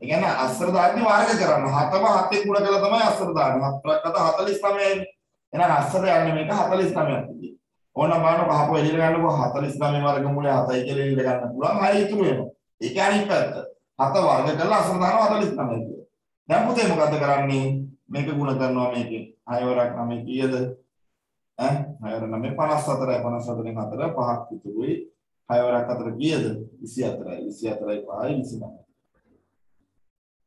ඒ කියන්නේ අස්සර දාන්නේ වර්ග කරන්න. 7ම 7 ගුණ කරලා තමයි අස්සර දාන්නේ. 7ක් අත 49යි එහෙනම් අස්සර යන්නේ මේක 49ක් තියෙන්නේ ඕනනම් බලන්න පහපුව එළියට ගන්නකො 49 වර්ගමූලය 7යි කියලා එළියට ගන්න පුළුවන්. 6 ඉතුරු වෙනවා. ඒක අනිත් පැත්ත. 7 වර්ග කරලා අස්සර දානවා 49 කියලා. දැන් පුතේ මොකද්ද කරන්නේ? මේක ගුණ කරනවා මේකේ. 6 වරක් 9 කීයද? ඈ? 6 වර 9 54යි 54න් 4 පහක් ඉතුරුයි. 6 වරක් 4 කීයද 24යි 24යි 5යි 29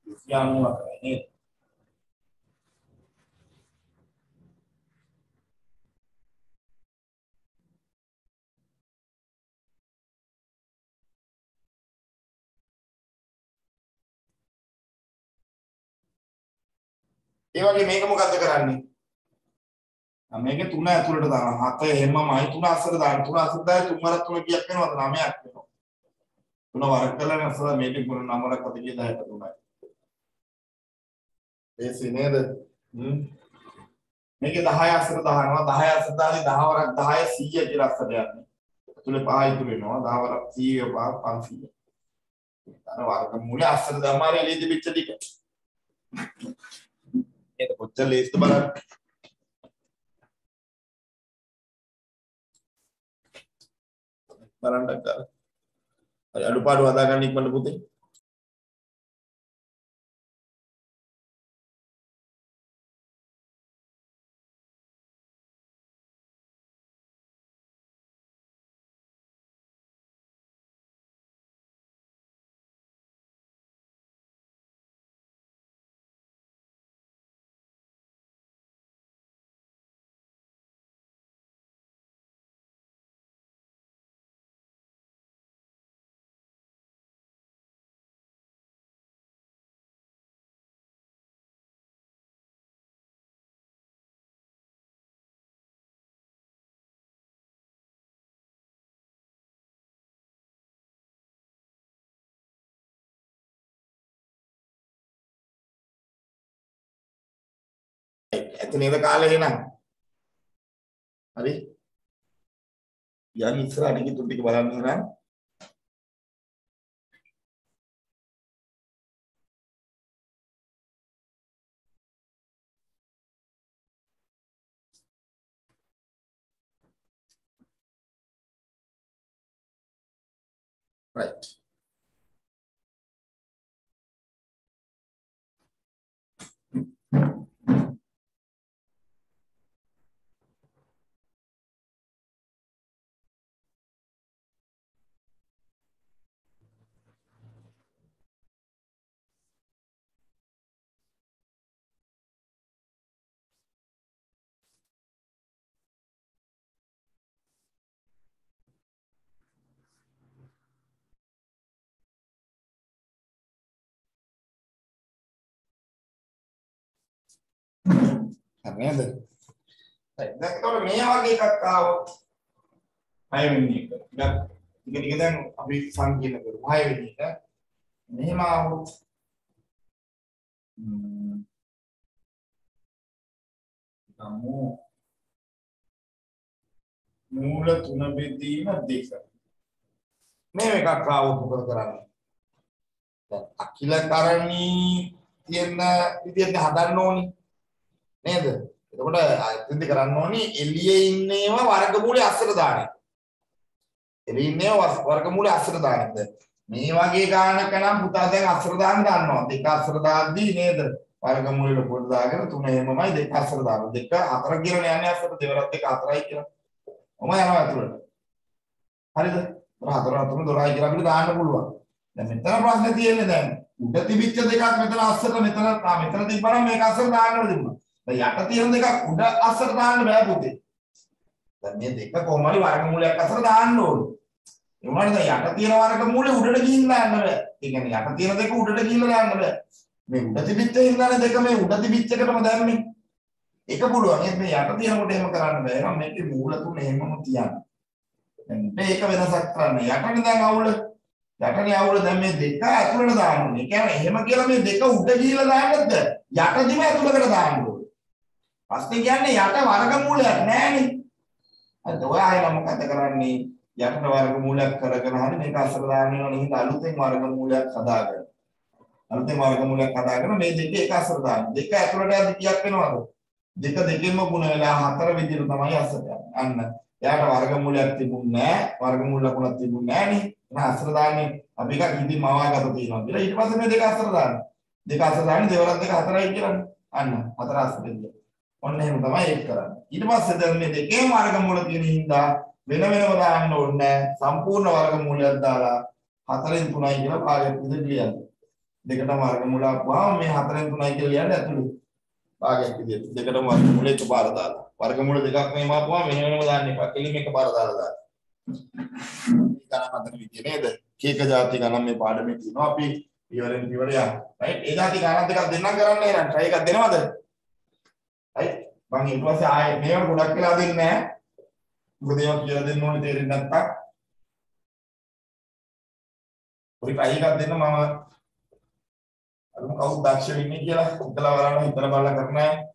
24යි නේද? ඒ වගේ මේක මොකද්ද කරන්නේ? මේකේ 3 ඇතුළට දානවා. 7 එහෙමමයි 3 අස්සර දාන්න. 3 අස්සර දාලා 3 වරක් 3 කීයක් වෙනවද? 9ක් වෙනවා. 3 වරක් කළා නම් අස්සර මේකේ ගුණ 9 වරක් අත කිය 10ට 3යි. ඒසි නේද? හ්ම්. මේකේ 10 අස්සර දානවා. 10 අස්සර දාලා 10 වරක් 10 100 කියලා අස්සර යන්නේ. තුනේ 5 ඉතුරු වෙනවා. 10 වරක් 100 500. අර වර්ග මූල අස්සර දමාරේ එළිය තිබිච්ච ටික. නේද? කොච්චර ලේසිද බලන්න. බලන්න අක්කා හරි අඩුපාඩු හදාගන්න ඉක්මනට පුතේ. ඇත්ත නේද කාලේ එහෙනම් හරි යන් ඉස්සරහට ගිහින් ටික බලන්න එහෙනම් right හරි නේද? හරි. දැන් ඒතකොට මේ වගේ එකක් ආවොත් හය වෙනි එක. දැන් ටික ටික දැන් අපි සංකීර්ණ කරමු. හය වෙනි එක. මෙහෙම ආවොත් ම්ම් ගමු මූල තුන බෙදීම දෙක. මේ එකක් ආවොත් මොකද කරන්නේ? දැන් අකිලකරණී තියෙන විදිහට හදන්න ඕනේ. නේද? එතකොට එතෙන්දි කරන්න ඕනේ එළියේ ඉන්නේම වර්ගමූලයේ අස්සට දාන එක. එළියේ ඉන්නේම වර්ගමූලයේ අස්සට දාන එක. මේ වගේ ගානක නම් පුතා දැන් අස්සට දාන්න ගන්නවා. දෙක අස්සට දාද්දී නේද? වර්ගමූලෙට පොඩ දාගෙන තුන එහෙමමයි දෙක අස්සට දානවා. දෙක හතර කියන යන්නේ අස්සට දෙවරක් දෙක හතරයි කියලා. ඔම යනවා ඇතුළට. හරිද? හතර හතර 12යි කියලා අපිට දාන්න පුළුවන්. දැන් මෙතන ප්‍රශ්නේ තියෙන්නේ දැන් උඩ තිබිච්ච දෙකක් මෙතන අස්සට මෙතන මෙතන තිබ්බනම් මේක අස්සට දාන්න තිබුණා. දැන් යට තියෙන දෙකක් උඩ අස්සට දාන්න බෑ පුතේ. දැන් මේ දෙක කොහොම හරි වර්ගමූලයක් අස්සට දාන්න ඕනේ. ඒ වුණාට දැන් යට තියෙන වර්ගමූලේ උඩට ගිහින් දාන්න බෑ. ඒ කියන්නේ යට තියෙන දෙක උඩට ගිහින් දාන්න බෑ. මේ උඩ තිබිච්ච හින්දානේ දෙක මේ උඩ තිබිච්ච එකටම දැම්මේ. ඒක පුළුවන්. ඒත් මේ යට තියෙනකොට එහෙම කරන්න බෑ. මම මේකේ මූල තුන එහෙමම තියන්න. දැන් මේක වෙනසක් කරන්න යටනේ දැන් අවුල යටනේ අවුල දැන් මේ දෙක ඇතුළට දාන්න ඕනේ. ඒ කියන්නේ එහෙම කියලා මේ දෙක උඩ ගිහලා දාන්නද යටදිම ඇතුළකට දාන්න ඕනේ. ප්‍රශ්නේ කියන්නේ යට වර්ගමූලයක් නෑනේ. අද ඔය ආයෙ මොකද කරන්නේ? යට වර්ගමූලයක් කරගෙන හරි මේක අසල දාන්න ඕනේ. හිත අලුතෙන් වර්ගමූලයක් හදාගන්න. අලුතෙන් වර්ගමූලයක් හදාගෙන මේ දෙක එක අසල දාන්න. දෙක ඇතුළට යද්දි කීයක් වෙනවද? දෙක දෙකෙන්ම ගුණ වෙලා හතර විදිහට තමයි අසල යන්නේ. අන්න එයාට වර්ගමූලයක් තිබුණේ නැහැ. වර්ගමූල ලකුණක් තිබුණේ නැහැ නේ. එහෙනම් අසල දාන්නේ අපි එකක් ඉදින් මවාගත තියෙනවා කියලා. ඊට පස්සේ මේ දෙක අසල දාන්න. දෙක අසල දාන්නේ දෙවරක් දෙක හතරයි කියලානේ. අන්න හතර අසල දෙන්න. ඔන්න එහෙම තමයි ඒක කරන්නේ. ඊට පස්සේ දැන් මේ දෙකේම වර්ගමූල තියෙන හින්දා වෙන වෙනම දාන්න ඕනේ සම්පූර්ණ වර්ගමූලයක් දාලා 4න් 3යි කියලා භාගයක් විදිහට ලියන්න. දෙකටම වර්ගමූලයක් වහම මේ 4න් 3යි කියලා ලියන්න ඇතුළේ. භාගයක් විදිහට දෙකටම වර්ගමූල එකපාර දාලා. වර්ගමූල දෙකක් මේ මාපුවා වෙන වෙනම දාන්න එපා. කෙලින්ම එකපාර දාලා දාන්න. ගණන් හදන විදිය නේද? කීක જાති ගණන් මේ පාඩමේ තියෙනවා. අපි පියවරෙන් පියවර යනවා. රයිට්? ඒ જાති ගණන් දෙකක් දෙන්නම් කරන්න එහෙනම් try එකක් දෙනවද? Right මම ඊට පස්සේ ආයේ මේවා ගොඩක් වෙලා දෙන්නේ නැහැ. මොකද ඒවා කියලා දෙන්න ඕනේ තේරෙන්නේ නැත්තම්. පොඩි try එකක් දෙන්න මම. අර කවුද දක්ෂ වෙන්නේ කියලා. හිතලා බලන්න හිතලා බලලා කරන්නේ.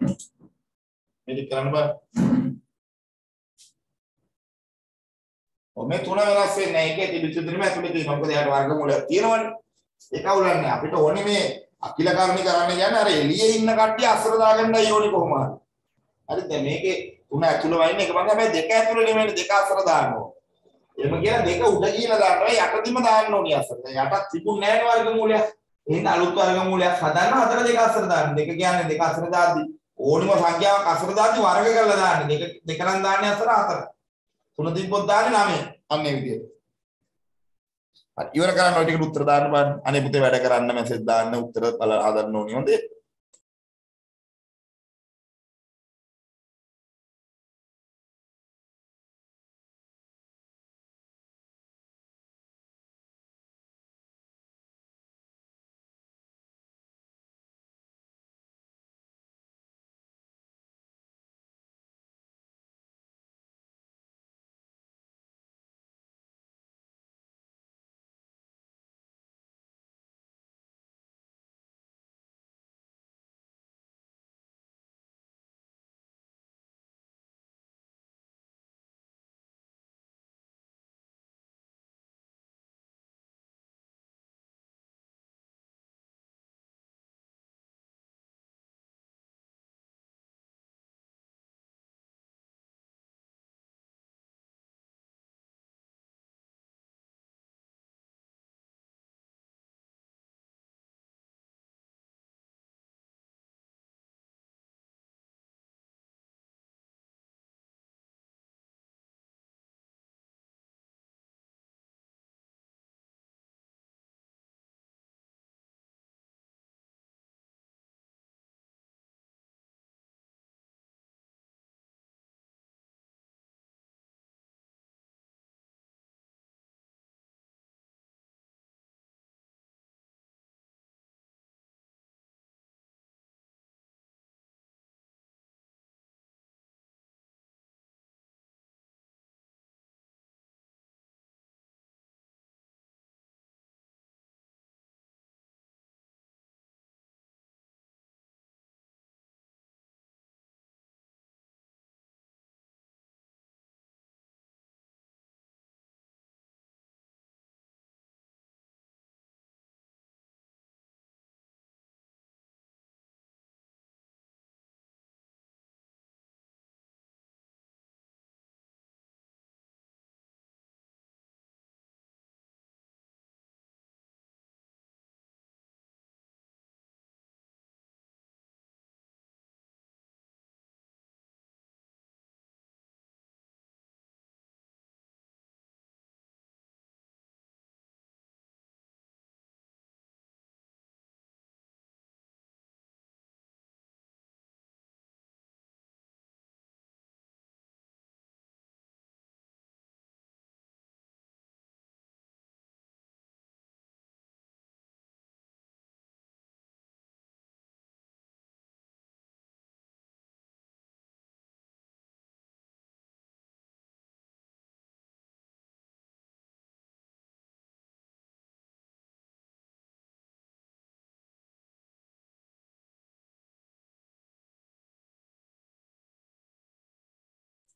මේක කරන්න බෑ. ඔය මේ තුන වෙනස් වෙන්නේ නැහැ. ඒකේ තිබිච්ච තුනම ඇතුලේ තියෙනවා. මොකද එයාට වර්ගමූලයක් තියෙනවනේ. ඒක අවුලන්නේ. අපිට ඕනේ මේ අකිලකරණි කරන්න කියන්නේ අර එළියේ ඉන්න කට්ටිය අසර දාගන්නයි ඕනේ කොහොම හරි. හරිද? දැන් මේකේ තුන ඇතුළේ වයින් එක මම හැබැයි දෙක ඇතුළේ නෙමෙයි දෙක අසර දාන්න ඕනේ. එහෙම කියලා දෙක උඩ කියලා දාන්නවා යටදිම දාන්න ඕනේ අසර. දැන් යටත් තිබුණ නැහැ වර්ගමූලයක්. එහෙනම් අලුත් වර්ගමූලයක් හදන්න හතර දෙක අසර දාන්න. දෙක කියන්නේ දෙක අසර දාද්දි ඕනිම සංඛ්‍යාවක් අසර දාද්දි වර්ග කරලා දාන්න. දෙක දෙක නම් දාන්නේ අසර හතර. තුන තිබ්බොත් දාන්නේ 9. අන්න ඒ විදිහට. හරි ඉවර කරන්න ඔය ටිකට උත්තර දාන්න බලන්න. අනේ පුතේ වැඩ කරන්න මැසේජ් දාන්න උත්තර බලලා හදන්න ඕනේ. හොඳේ.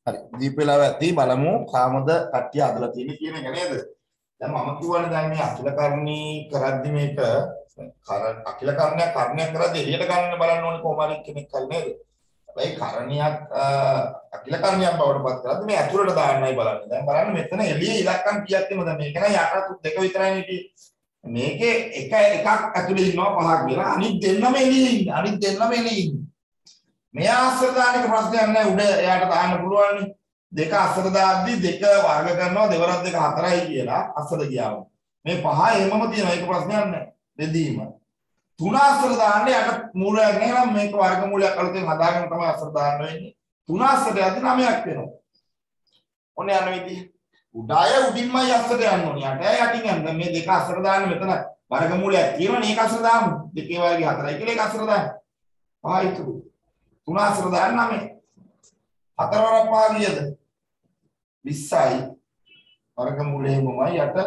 හරි. දීප වෙලාව ඇති බලමු කාමද කට්ටිය අදලා තියෙන්නේ කියන එක නේද? දැන් මම කියවනේ දැන් මේ අකිල කර්ණී කරද්දි මේක කර අකිල කර්ණයක් කර්ණයක් කරද්දි එළියට ගන්න බලන්න ඕනේ කොහොම හරි කෙනෙක් හරි නේද? හැබැයි කරණියක් අකිල කර්ණයක් බවට පත් කරද්දි මේ ඇතුළට දාන්නයි බලන්නේ. දැන් බලන්න මෙතන එළියේ ඉලක්කම් කීයක් තියෙනවද මේක නම් යටත් දෙක විතරයි නෙටි මේකේ එක එකක් ඇතුලේ ඉන්නවා පහක් කියලා. අනිත් දෙන්නම එළියේ ඉන්නේ. අනිත් දෙන්නම එළියේ ඉන්නේ. මෙයා අස්සර දාන එක ප්‍රශ්නයක් නැහැ උඩ එයාට දාන්න පුළුවන් දෙක අස්සර දාද්දි දෙක වර්ග කරනවා දෙවරක් දෙක හතරයි කියලා අස්සර ගියාම. මේ පහ එහෙමම තියෙනවා. ඒක ප්‍රශ්නයක් නැහැ බෙදීම තුන අස්සර දාන්න යට මූලයක් නැහැ නම් මේක වර්ග මූලයක් අලුතෙන් හදාගෙන තමයි අස්සර දාන්න වෙන්නේ. තුන අස්සර යද්දි නවයක් වෙනවා. ඔන්න යන විදිහ. උඩය උඩින්මයි අස්සර යන්න ඕනේ. යට යටින් යන්න. මේ දෙක අස්සර දාන්න මෙතන වර්ග මූලයක් තියෙනවනේ. ඒක අස්සර දාමු. දෙකේ වර්ගය හතරයි කියලා ඒක අස්සර දාන්න. පහ ඉතුරු. තුන අසර දාන්න නමේ. හතරවරක් පහ කීයද 20යි වර්ගමූලයෙන්මයි යට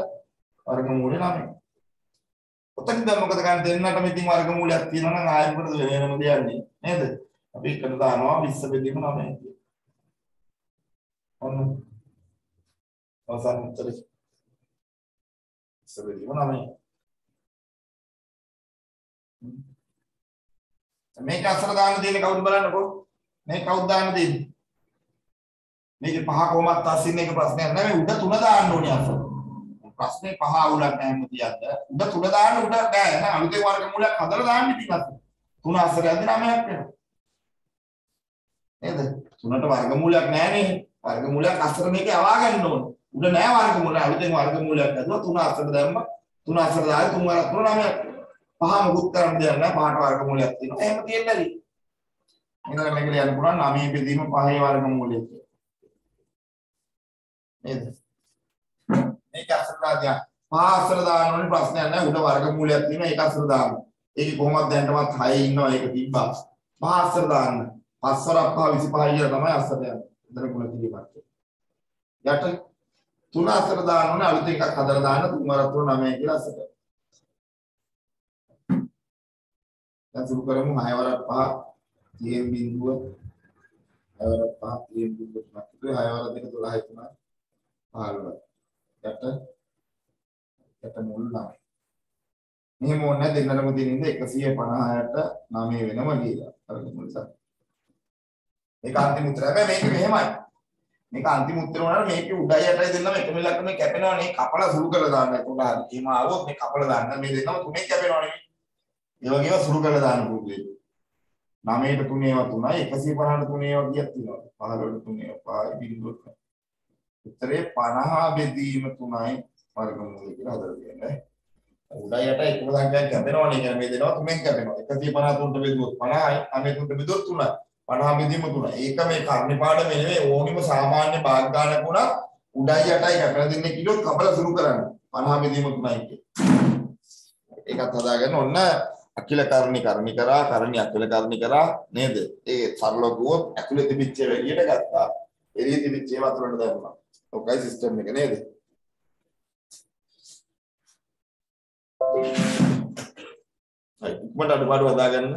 වර්ගමූලය 9 ඔතන දැන් මොකද ගන්න දෙන්නටම ඉතින් වර්ගමූලයක් තියෙනවා නම් ආයෙ මොකටද වෙනම දෙන්නේ නේද? අපි එකට දානවා 20 බෙදීම 9 කියලා ඔන්න. අවසන් උත්තරේ. 20 බෙදීම 9 මේක අසල දාන්න තියෙන්නේ කවුද බලන්නකෝ? මේ කවුද දාන්න තියෙන්නේ මේකේ පහ කොහොමත් අස්සින්න එක ප්‍රශ්නයක් නෑ මේ උඩ තුන දාන්න ඕනේ අසල ප්‍රශ්නේ පහ අවුලක් නැහැ මුතියක්ද උඩ තුන දාන්න උඩ නෑ නෑ අලුතේ වර්ග මූලයක් හදලා දාන්න ඉතින් අසල තුන අසල යද්දි නමයක් වෙනවා. නේද? තුනට වර්ග මූලයක් නෑනේ වර්ග මූලයක් අසල මේකේ අවා ගන්න ඕනේ. උඩ නෑ වර්ග මූලය අලුතෙන් වර්ග මූලයක් හදුවා. තුන අසල දැම්ම. තුන අසල දාලා තුන වරක් තුන නමයක් පහ මුකුත් කරන්න දෙයක් නැහැ පහට වර්ගමූලයක් තියෙනවා. එහෙම තියෙන්නේ නැති එතන මේක ලියන්න පුළුවන් 9 බෙදීම 5 වර්ගමූලය කියලා නේද? මේක අසරදාදියා පහ අසර දාන්න ඕනේ ප්‍රශ්නයක් නැහැ උඩ වර්ගමූලයක් තියෙනවා. ඒක අසර දාන්න. ඒක කොහොමද දැනටමත් 6 ඉන්නවා ඒක තිබ්බා. පහ අසර දාන්න. 5 වරක් පහ 25 කියලා තමයි අසර යන්නේ. එතන ගුණ කිරීමක් යට තුන අසර දාන්න ඕනේ. අලුත් එකක් හදලා දාන්න. තුන් වරක් තුන 9 කියලා අසර දැන් සුරු කරමු 6 වරක් 5 තියෙන බිඳුව 6 වරක් 5 තියෙන බිඳුව තුනක් 6 වරක් දෙක 12යි තුනයි 15 යට යට මුල් නම් මෙහෙම ඕනේ දෙන්නම තියෙන ඉඳ 150ට 9 වෙනම කියලා අර මුල් සත් මේක අන්තිම උත්තරය හැබැයි මේක මෙහෙමයි මේක අන්තිම උත්තරය වුණාට මේකේ උඩයි යටයි දෙන්නම එකම ඉලක්කමේ කැපෙනවා නේ කපලා සුළු කරලා දාන්න ඒක උඩ හරි එහෙම ආවොත් මේ කපලා දාන්න මේ දෙන්නම තුනේ කැපෙනවා නෙමෙයි ඒ වගේම සුළු කරලා දාන්න පුළුවන්. 9ට 3 ඒවා 3යි 150ට 3 ඒවා කීයක් තියෙනවද? 15ට 3 ඒවා 5යි බිඳුවක්. උත්තරේ 50 බෙදීම 3යි වර්ගමූලය කියලා හදලා තියෙන්නේ. උඩ යට එකම සංඛ්‍යාවක් කැපෙනවනේ කියන්නේ මේ දෙනවා තුනෙන් කැපෙනවා. 153ට බෙදුවොත් 50යි 93ට බෙදුවොත් 3යි. 50 බෙදීම 3යි. ඒක මේ කර්ණි පාඩම නෙවෙයි ඕනිම සාමාන්‍ය භාග ගන්නක උනත් උඩයි යටයි කැපෙන දෙන්නේ කිලෝත් කපලා සුළු කරන්න. 50 බෙදීම 3යි කියන්නේ. ඒකත් හදාගන්න ඔන්න අකිල කරණි කරණි කරා කරණි අකිල කරණි කරා නේද? ඒ සරලව ගුවොත් ඇතුලේ තිබිච්ච ඒවා එළියට ගත්තා. එළියේ තිබිච්ච ඒවා අතුරට දැම්මා. ඔකයි සිස්ටම් එක නේද? හරි. ඉක්මනට අඩුපාඩු හදාගන්න.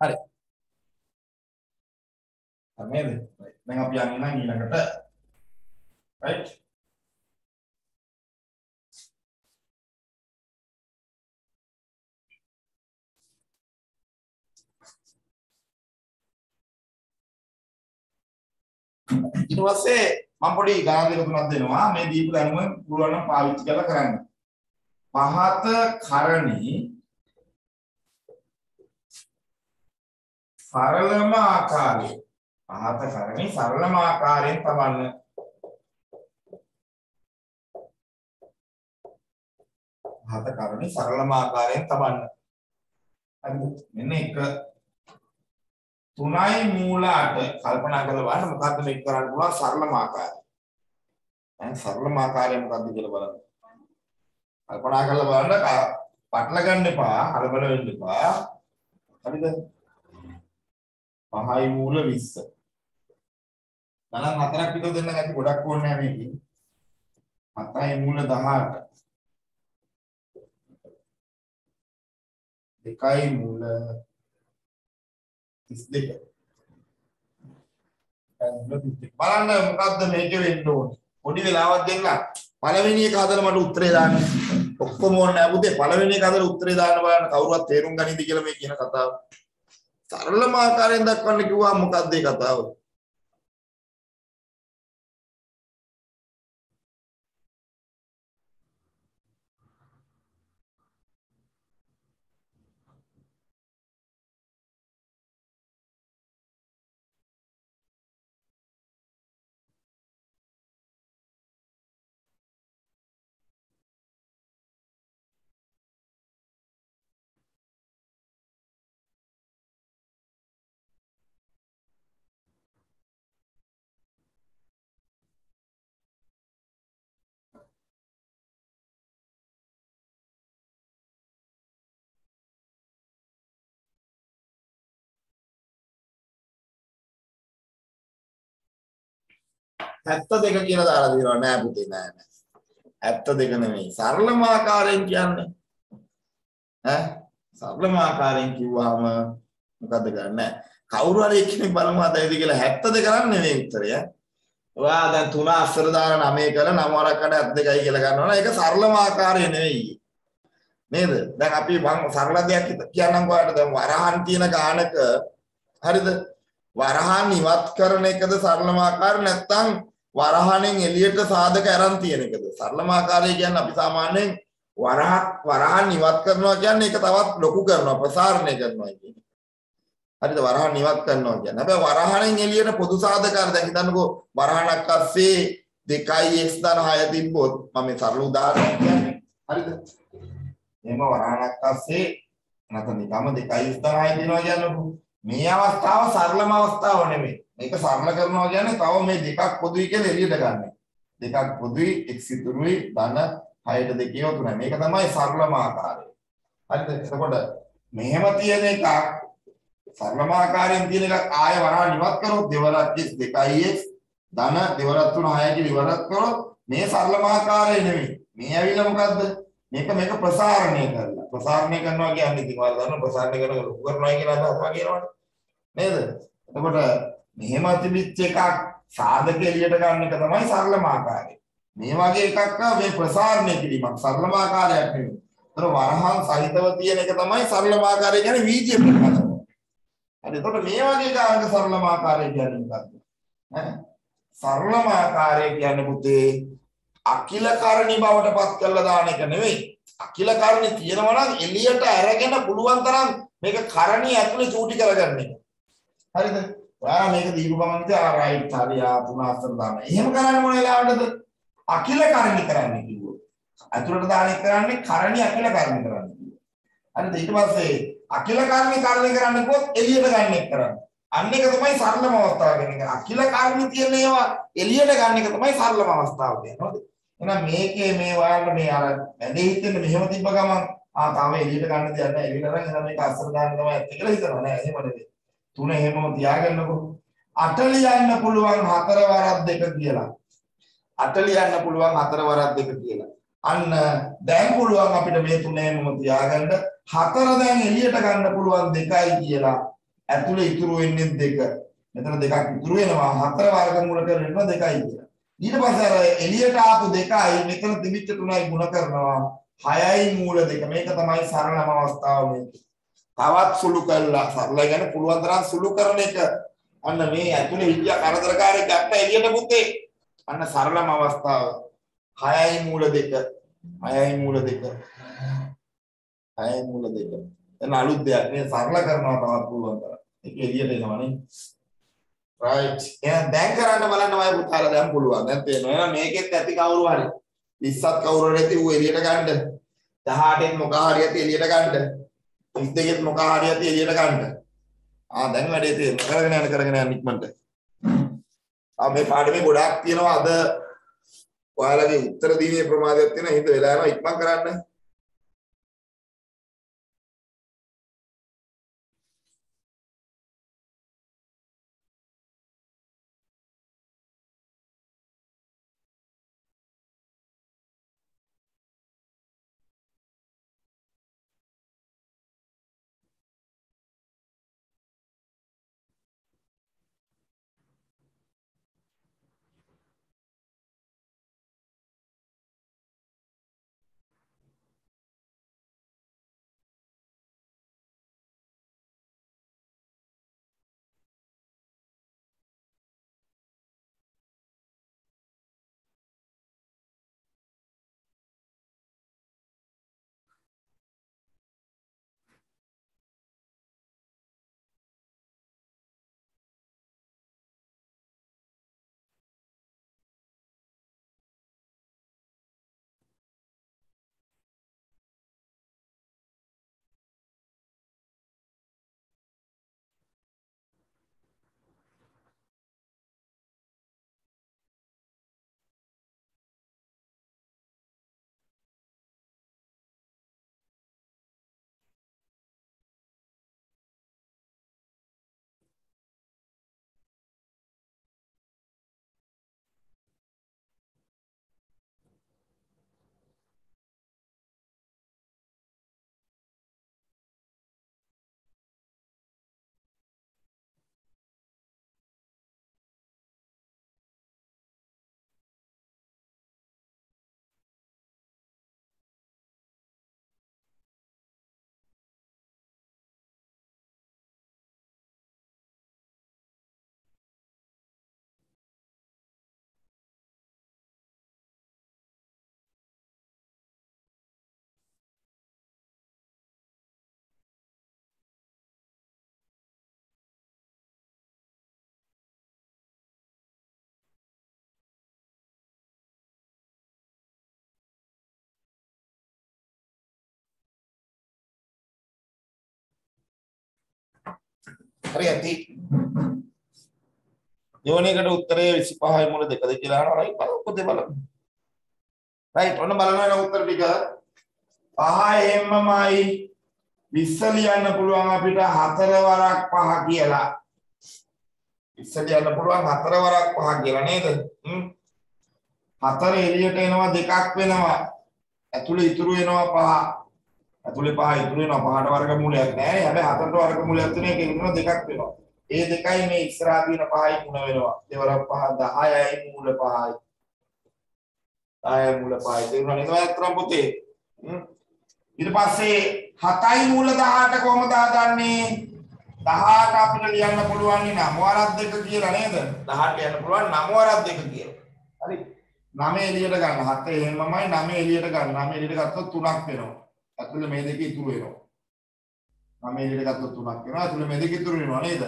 හරි. හරි නේද? දැන් අපි යන්නේ නම් ඊළඟට. Right? ඊට පස්සේ මම පොඩි ගණන් දෙක තුනක් දෙනවා. මේ දීපු දැනුම පුළුවන් නම් පාවිච්චි කරලා කරන්න. පහත කරණි සරලම ආකාරයෙන් පහත කරණි සරලම ආකාරයෙන් තබන්න. පහත කරණි සරලම ආකාරයෙන් තබන්න. හරිද? මෙන්න එක තුනයි මූලාට කල්පනා කරලා බලන්න මොකද්ද මේක කරන්න පුළුවන් සරලම ආකාරය. දැන් සරලම ආකාරය මොකද්ද කියලා බලන්න. කල්පනා කරලා බලන්න පටල ගන්න එපා, කලබල වෙන්න එපා. හරිද? පහයි මූල 20. ගණන් හතරක් විතර දෙන්න ඇති ගොඩක් ඕනේ නැහැ මේකේ. හතයි මූල 18. දෙකයි මූල 32. බලන්න මොකද්ද මේක වෙන්න ඕනේ. පොඩි වෙලාවක් දෙන්න. පළවෙනි එක හදලා මට උත්තරේ දාන්න. ඔක්කොම ඕනේ නැහැ පුතේ. පළවෙනි එක හදලා උත්තරේ දාන්න බලන්න කවුරුවත් තේරුම් ගනින්ද කියලා මේ කියන කතාව. සරලම ආකාරයෙන් දක්වන්න කිව්වා මොකද්ද ඒ කතාව? ඇත්ත දෙක කියලා දාලා දෙනවා නෑ පුතේ නෑ නෑ. ඇත්ත දෙක නෙමෙයි. සරලම ආකාරයෙන් කියන්නේ. ඈ සරලම ආකාරයෙන් කිව්වහම මොකද්ද කරන්නේ? කවුරු හරි එක්කෙනෙක් බලමු අදයිද කියලා 72 කරන්නේ නෙමෙයි උත්තරය. ඔයා දැන් 3 අස්සර දාලා 9 කරලා 9 වරකට 72යි කියලා ගන්නවා නම් ඒක සරලම ආකාරය නෙවෙයි. නේද? දැන් අපි මම සරල දෙයක් කියන්නම් ඔයාලට දැන් වරහන් තියෙන ගානක හරිද? වරහන් ඉවත් කරන එකද සරලම ආකාරය නැත්නම් වරහණෙන් එළියට සාධක අරන් තියෙන එකද? සරලම ආකාරය කියන්නේ අපි සාමාන්‍යයෙන් වරහක් වරහන් ඉවත් කරනවා කියන්නේ ඒක තවත් ලොකු කරනවා ප්‍රසාරණය කරනවා කියන්නේ. හරිද වරහන් ඉවත් කරනවා කියන්නේ. හැබැයි වරහණෙන් එළියට පොදු සාධක අර දැන් හිතන්නකෝ වරහණක් අස්සේ 2x ධන 6 තිබ්බොත් මම මේ සරල උදාහරණයක් කියන්නේ. හරිද? එහෙම වරහණක් අස්සේ නැත්නම් නිකම්ම 2x ධන 6 දෙනවා කියන්නකෝ. මේ අවස්ථාව සරලම අවස්ථාව නෙමෙයි. මේක සරල කරනවා කියන්නේ තව මේ දෙකක් පොදුයි කියලා එළියට ගන්න. දෙකක් පොදුයි x ඉතුරුයි ධන 6ට දෙකේ තුනයි. මේක තමයි සරලම ආකාරය. හරිද? එතකොට මෙහෙම තියෙන එකක් සරලම ආකාරයෙන් තියෙන එකක් ආය වරහන් ඉවත් කරොත් දෙවරක් x 2x ධන දෙවරක් 3 6 කියලා ඉවරත් කරොත් මේ සරලම ආකාරය නෙමෙයි. මේ ඇවිල්ලා මොකද්ද? මේක මේක ප්‍රසාරණය කරලා. ප්‍රසාරණය කරනවා කියන්නේ ඉතින් ඔයාලා දන්න ප්‍රසාරණය කරන ලොකු කරනවා කියන අදහස වගේනවනේ. නේද? එතකොට මෙහෙම තිබිච්ච එකක් සාධක එළියට ගන්න එක තමයි සරලම ආකාරය. මේ වගේ එකක් මේ ප්‍රසාරණය කිරීමක් සරලම ආකාරයක් නෙමෙයි. ඒතර වරහන් සහිතව තියෙන එක තමයි සරලම ආකාරය කියන්නේ වීජය ප්‍රකාශ හරි එතකොට මේ වගේ කාරක සරලම ආකාරය කියන්නේ මොකක්ද? ඈ සරලම ආකාරය කියන්නේ පුතේ අකිල කරණි බවට පත් කරලා දාන එක නෙවෙයි. අකිල කරණි තියෙනවා නම් එළියට අරගෙන පුළුවන් තරම් මේක කරණි ඇතුලේ චූටි කරගන්න එක. හරිද? ඔයා මේක දීපු ගමන් ඉතින් ආ රයිට් හරි ආ තුන අතර දාන්න. එහෙම කරන්නේ මොන වෙලාවටද? අකිල කරණි කරන්නේ කිව්වොත්. ඇතුලට දාන එක කරන්නේ කරණි අකිල කරණි කරන්නේ. හරිද? ඊට පස්සේ අකිල කර්මී කරණය කරන්න කිව්වොත් එළියට ගන්න එක කරන්න. අන්න එක තමයි සරලම අවස්ථාව කියන එක. අකිල කර්මී තියෙන ඒවා එළියට ගන්න එක තමයි සරලම අවස්ථාව කියන්නේ. හරිද? එහෙනම් මේකේ මේ ඔයාලට මේ අර ඇඳේ හිටින්න මෙහෙම තිබ්බ ගමන් ආ තාම එළියට ගන්න දෙයක් නැහැ. එළියට නම් එහෙනම් මේක අස්සර දාන්න තමයි ඇත්ත කියලා හිතනවා නෑ. එහෙම නෙවෙයි. තුන එහෙමම තියාගන්නකො. අට ලියන්න පුළුවන් හතර වරක් දෙක කියලා. අට ලියන්න පුළුවන් හතර වරක් දෙක කියලා. අන්න දැන් පුළුවන් අපිට මේ තුනේම තියාගන්න හතර දැන් එළියට ගන්න පුළුවන් දෙකයි කියලා ඇතුලේ ඉතුරු වෙන්නේ දෙක. මෙතන දෙකක් ඉතුරු වෙනවා. හතර වර්ගමූල කරගෙන දෙකයි කියලා. ඊට පස්සේ අර එළියට ආපු දෙකයි මෙතන තිබිච්ච තුනයි ಗುಣ කරනවා. හයයි මූල දෙක. මේක තමයි සරලම අවස්ථාව මේක. තවත් සුළු කළා. සරල කියන්නේ පුළුවන් තරම් සුළු කරන එක. අන්න මේ ඇතුලේ හිටිය කරදරකාරී ගැප්ප එළියට පුතේ. අන්න සරලම අවස්ථාව. හයයි මූල දෙක. හයයි මූල දෙක. හයයි මූල දෙක. එන අලුත් දෙයක් නේ සරල කරනවා තවත් පුළුවන් තරම්. ඒක එළියට එනවනේ. Right. එහෙනම් දැන් කරන්න බලන්න මම පුතාලා දැන් පුළුවන්. දැන් තේරෙනවා. එහෙනම් මේකෙත් ඇති කවුරු හරි. 20ත් කවුරු හරි ඇති ඌ එළියට ගන්න. 18න් මොකා හරි ඇති එළියට ගන්න. 32ත් මොකා හරි ඇති එළියට ගන්න. ආ දැන් වැඩේ තේරෙනවා. කරගෙන යන කරගෙන යන ඉක්මනට. ආ මේ පාඩමේ ගොඩාක් තියෙනවා අද ඔයාලගේ උත්තර දීමේ ප්‍රමාදයක් තියෙනවා. හින්දා වෙලා යනවා ඉක්මන් කරන්න. හරි ඇති. දෙවන එකට උත්තරේ 25යි මුල දෙකද කියලා අහනවා. right බලමු පොතේ බලමු. right ඔන්න බලනවා උත්තර ටික. පහ එම්මමයි 20 ලියන්න පුළුවන් අපිට හතර වරක් පහ කියලා. 20 ලියන්න පුළුවන් හතර වරක් පහ කියලා නේද? හ්ම්. හතර එළියට එනවා දෙකක් වෙනවා. ඇතුළේ ඉතුරු වෙනවා පහ. ඇතුලේ පහ ඉතුරු වෙනවා පහට වර්ගමූලයක් නැහැ. හැබැයි හතරට වර්ගමූලයක් තියෙන එකෙන් ඉන්නවා දෙකක් වෙනවා. ඒ දෙකයි මේ ඉස්සරහා තියෙන පහයි ගුණ වෙනවා. දෙවරක් පහ 10යි මූල පහයි. 10යි මූල පහයි. තේරුණා නේද අත්‍තරම් පොතේ? ඊට පස්සේ 7යි මූල 18 කොහමද හදන්නේ? 18 අපිට ලියන්න පුළුවන් නේ නම වරක් දෙක කියලා නේද? 18 ලියන්න පුළුවන් නම වරක් දෙක කියලා. හරි. 9 එළියට ගන්න. 7 එහෙමමයි 9 එළියට ගන්න. 9 එළියට ගත්තොත් 3ක් වෙනවා. ඇතුළේ මේ දෙක ඉතුරු වෙනවා. මම මේ විදිහට ගත්තොත් තුනක් වෙනවා. ඇතුළේ මේ දෙක ඉතුරු වෙනවා නේද?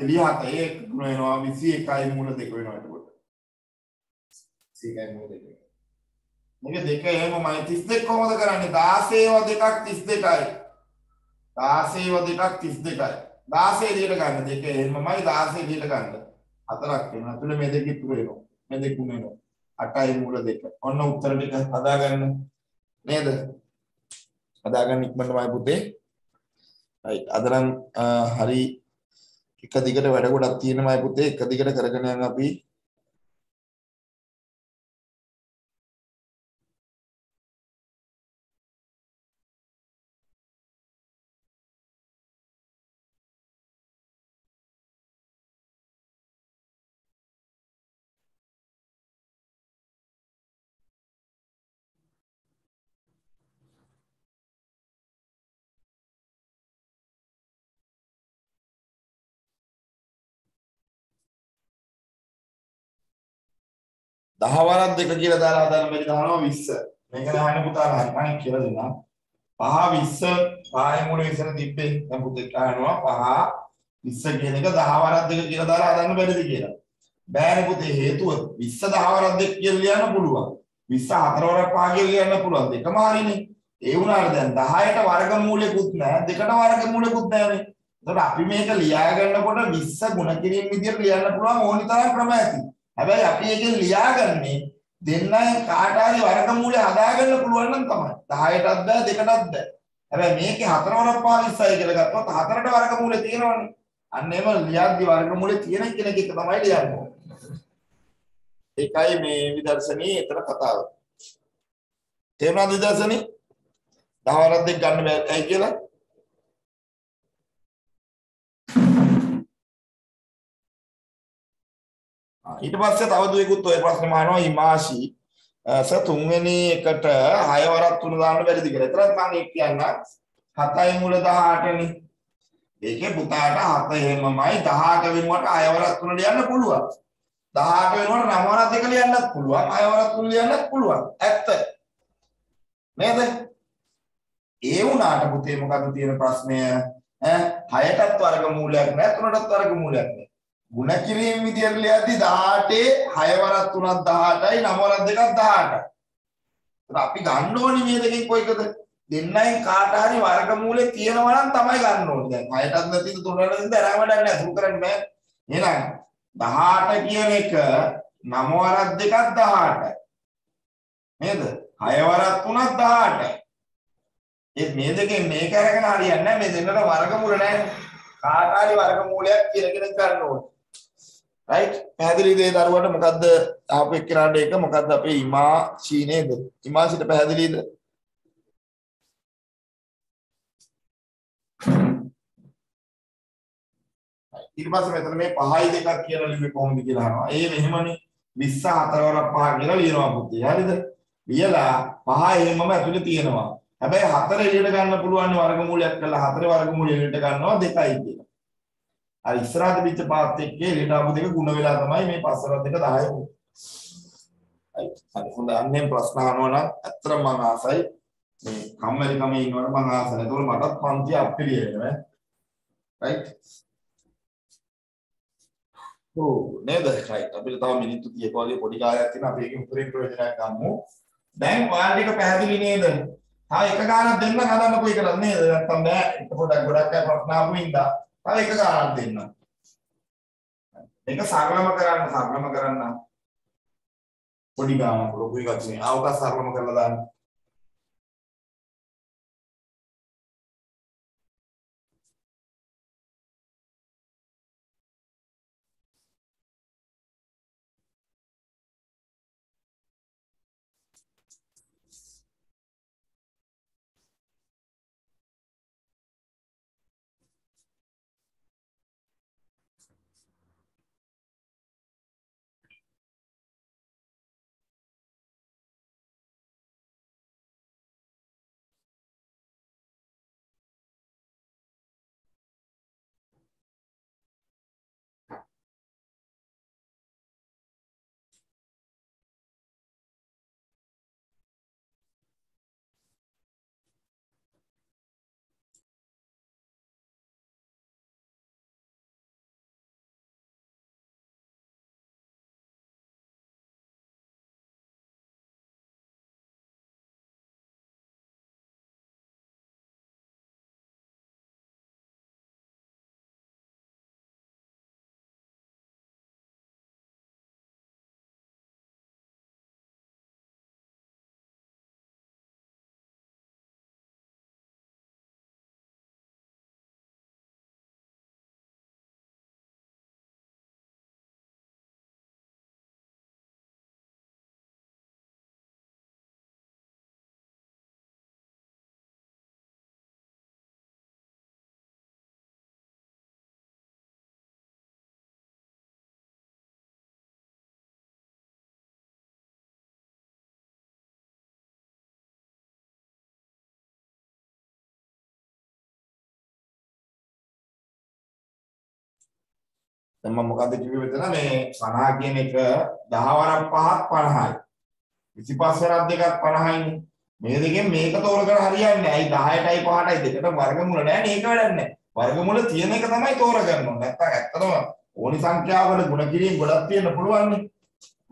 එළිය හතේ ගුණ වෙනවා 21යි මූල දෙක වෙනවා එතකොට. 21යි මූල දෙක. මේක දෙක එහෙමමයි 32 කොහොමද කරන්නේ? 16ව දෙකක් 32යි. 16ව දෙකක් 32යි. 16 එළියට ගන්න දෙක එහෙමමයි 16 එළියට ගන්න. හතරක් වෙනවා. ඇතුළේ මේ දෙක ඉතුරු වෙනවා. මේ දෙක ගුණ වෙනවා. 8යි මූල දෙක. ඔන්න උත්තර ටික හදාගන්න. නේද? හදාගන්න ඉක්මනටමයි පුතේ. right අද නම් හරි එක දිගට වැඩ ගොඩක් තියෙනමයි පුතේ එක දිගට කරගෙන යන්න අපි දහවරක් දෙක කියලා දාලා හදන්න බැරි දානවා 20 මේක නහන්න පුතාලා හරි මම කියලා දෙන්නම් පහ 20 පහේ මුල විතර තිබ්බේ. දැන් පුතේ කියනවා පහ 20 කියන එක දහවරක් දෙක කියලා දාලා හදන්න බැරිද කියලා. බෑනේ පුතේ හේතුව. 20 දහවරක් දෙක කියලා ලියන්න පුළුවන්. 20 හතරවරක් පහ කියලා ලියන්න පුළුවන්. දෙකම හරිනේ. ඒ වුණාට දැන් 10ට වර්ගමූලයකුත් නැහැ දෙකට වර්ගමූලයකුත් නැහැනේ එතකොට අපි මේක ලියා ගන්නකොට 20 ගුණ කිරීම විදියට ලියන්න පුළුවන් ඕනි තරම් ක්‍රම ඇති. හැබැයි අපි ඒකෙන් ලියාගන්නේ දෙන්නයි කාට හරි වර්ගමූලය හදාගන්න පුළුවන් නම් තමයි. 10ටත් බෑ දෙකටත් බෑ. හැබැයි මේකේ හතරවරක් පහ 20යි කියලා ගත්තොත් හතරට වර්ගමූලය තියෙනවනේ. අන්න ඒව ලියද්දි වර්ගමූලය තියෙන කෙනෙක් එක තමයි ලියන්නේ. ඒකයි මේ විදර්ශනී එතන කතාව. තේරුණාද විදර්ශනී? දහවරක් දෙක ගන්න බෑ ඇයි කියලා? ඊට පස්සේ තව දුවෙකුත් ඔය ප්‍රශ්නේ අහනවා හිමාෂි ස තුන්වෙනි එකට හය වරක් තුන දාන්න බැරිද කියලා. ඒතරත් මම ඒක කියන්න 7යි මුල 18නේ. ඒකේ පුතාට 7 එහෙමමයි 18 වෙනුවට හය වරක් තුන ලියන්න පුළුවන්. 18 වෙනුවට නව වරක් දෙක ලියන්නත් පුළුවන්. හය වරක් තුන ලියන්නත් පුළුවන්. ඇත්ත. නේද? ඒ වුණාට පුතේ මොකද්ද තියෙන ප්‍රශ්නය? ඈ 6ටත් වර්ගමූලයක් නැහැ 3ටත් වර්ගමූලයක් නැහැ. ಗುಣ කිරීම විදියට ලියද්දි 18 6 වරක් 3ක් 18යි 9 වරක් 2ක් 18යි. ඒත් අපි ගන්න ඕනේ මේ දෙකෙන් කොයිකද? දෙන්නයින් කාට හරි වර්ගමූලේ තියෙනවා නම් තමයි ගන්න ඕනේ. දැන් 6ටත් නැති 3ටත් නැති තරම් වැඩක් නැහැ. සුරු කරන්න බෑ. එහෙනම් 18 කියන එක 9 වරක් 2ක් 18යි. නේද? 6 වරක් 3ක් 18යි. ඒත් මේ දෙකෙන් මේක අරගෙන හරියන්නේ නැහැ. මේ දෙන්නට වර්ගමූල නැහැ. කාට හරි වර්ගමූලයක් කියලා කෙනෙක් ගන්න ඕනේ. රයිට් පැහැදිලිද ඒ දරුවට මොකද්ද ආපු එක්කනට එක මොකද්ද අපේ ඉමා චීනේද ඉමාසිට පැහැදිලිද? ඊට පස්සේ මෙතන මේ පහයි දෙකක් කියලා ලිව්වේ කොහොමද කියලා අහනවා. ඒ මෙහෙමනේ. 24 වරක් පහ කියලා ලියනවා පුතේ හරිද? ලියලා පහ එහෙමම ඇතුලේ තියෙනවා. හැබැයි හතර එළියට ගන්න පුළුවන් වර්ගමූලයක් කරලා හතර වර්ගමූලය එළියට ගන්නවා දෙකයි කියලා. අර ඉස්සරහට පිට පාත් එක්කේ එළියට ආපු දෙක ಗುಣ වෙලා තමයි මේ පස්සරත් දෙක 10 වුනේ. හරි හොඳ අන්නේ ප්‍රශ්න අහනවා නම් ඇත්තටම මම ආසයි මේ කම්මැලි කමේ ඉන්නවට මම ආසයි. ඒතකොට මටත් පන්ති අප්පිරිය වෙනවා. රයිට්. Oh, ඔව් නේද? රයිට්. අපිට තව මිනිත්තු 30ක වගේ පොඩි කාලයක් තියෙනවා. අපි ඒකෙන් උත්තරින් ප්‍රයෝජනයක් ගමු. දැන් ඔයාලට එක පැහැදිලි නේද? තව එක ගානක් දෙන්න හදන්නකෝ ඒක නේද? නැත්තම් බෑ. එක පොඩක් ගොඩක් අය ප්‍රශ්න ආපු හින්දා තව එක ගානක් දෙන්න. ඒක සරලම කරන්න සරලම කරන්න. පොඩි ගානක් ලොකු එකක් නේ. ආවක සරලම කරලා දාන්න. දැන් මම මොකද්ද කිව්වේ මෙතන මේ 50 කියන එක 10 වරක් 5ක් 50යි. 25 වරක් දෙකක් 50යිනේ. මේ දෙකෙන් මේක තෝරගෙන හරියන්නේ නැහැ. ඇයි 10ටයි 5ටයි දෙකට වර්ගමූල නැහැ නේ ඒක වැඩක් නැහැ. වර්ගමූල තියෙන එක තමයි තෝරගන්න ඕනේ. නැත්තම් ඇත්තටම ඕනි සංඛ්‍යාවල ගුණ කිරීම ගොඩක් තියෙන්න පුළුවන් නේ.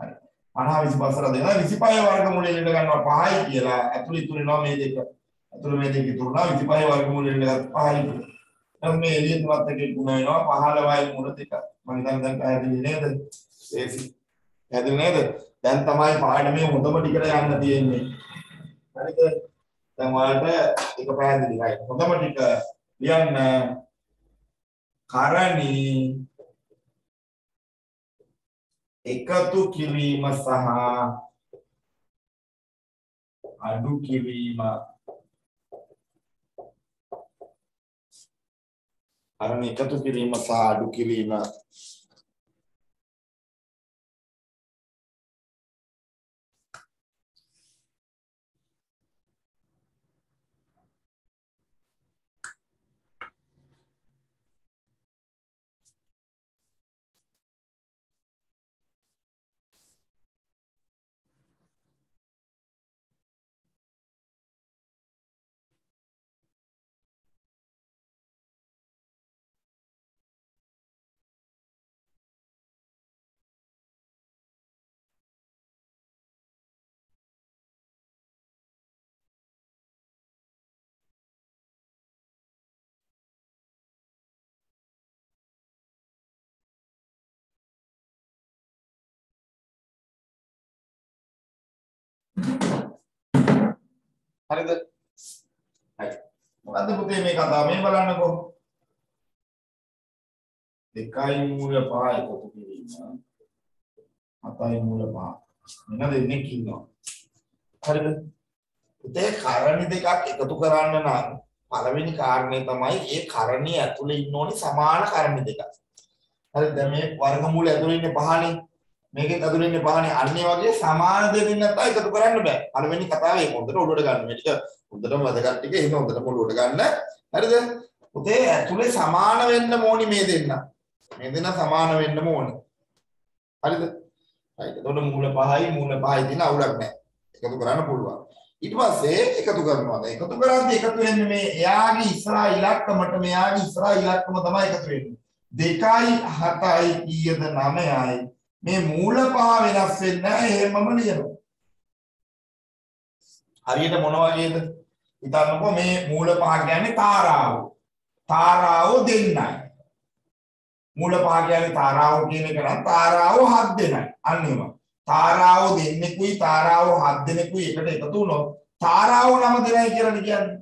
හරි. 50 25 දෙනා 25 වර්ගමූලෙ ඉඳ ගන්නවා 5යි කියලා. ඇතුළේ ඉතුරු වෙනවා මේ දෙක. ඇතුළේ මේ දෙක ඉතුරු වෙනවා 25 වර්ගමූලෙ ඉඳ ගත්තා 5යි කියලා. දැන් මේ එළිය තුනත් එක්ක ගුණ වෙනවා 15යි මුල දෙක. මම හිතන්නේ දැන් පැහැදිලි නේද? ඒසි. පැහැදිලි නේද? දැන් තමයි පාඩමේ හොඳම ටිකට යන්න තියෙන්නේ. හරිද? දැන් ඔයාලට ඒක පැහැදිලි right. හොඳම ටික ලියන්න කරණි එකතු කිරීම සහ අඩු කිරීම කරණි එකතු කිරීම සහ අඩු කිරීම. හරිද? හරි. මොකද්ද පුතේ මේ කතාව මේ බලන්නකෝ. දෙකයි මූල පහ එකතු කිරීම. හතයි මූල පහ. මෙන්න දෙන්නෙක් ඉන්නවා. හරිද? පුතේ කරණි දෙකක් එකතු කරන්න නම් පළවෙනි කාරණේ තමයි ඒ කරණිය ඇතුලේ ඉන්න ඕනි සමාන කරණි දෙකක්. හරිද? දැන් මේ වර්ගමූල ඇතුලේ ඉන්නේ පහනේ. මේකෙත් ඇතුලේ ඉන්නේ පහනේ. අන්න ඒ වගේ සමාන දෙකින් නැත්තම් එකතු කරන්න බෑ. පළවෙනි කතාව ඒක හොඳට ඔළුවට ගන්න. මේ ටික හොඳටම වැදගත් ටික එහෙම හොඳටම ඔළුවට ගන්න. හරිද? පුතේ ඇතුලේ සමාන වෙන්න ඕනි මේ දෙන්න. මේ දෙන්න සමාන වෙන්න ඕනි. හරිද? හරි. එතකොට මූල පහයි මූල පහයි දින අවුලක් නැහැ. එකතු කරන්න පුළුවන්. ඊට පස්සේ එකතු කරනවා. එකතු කරද්දී එකතු වෙන්නේ මේ එයාගේ ඉස්සරහා ඉලක්කමට මෙයාගේ ඉස්සරහා ඉලක්කම තමයි එකතු වෙන්නේ. 2යි 7යි කීයද 9යි මේ මූල පහ වෙනස් වෙන්නේ නැහැ එහෙමම ලියනවා. හරියට මොන වගේද? හිතන්නකෝ මේ මූල පහ කියන්නේ තාරාව. තාරාව දෙන්නයි. මූල පහ කියන්නේ තාරාව කියන එක නම් තාරාව හත් දෙනයි. අන්න එහෙම. තාරාව දෙන්නෙකුයි තාරාව හත් දෙනෙකුයි එකට එකතු වුණොත් තාරාව නම දෙනයි කියලා කියන්නේ.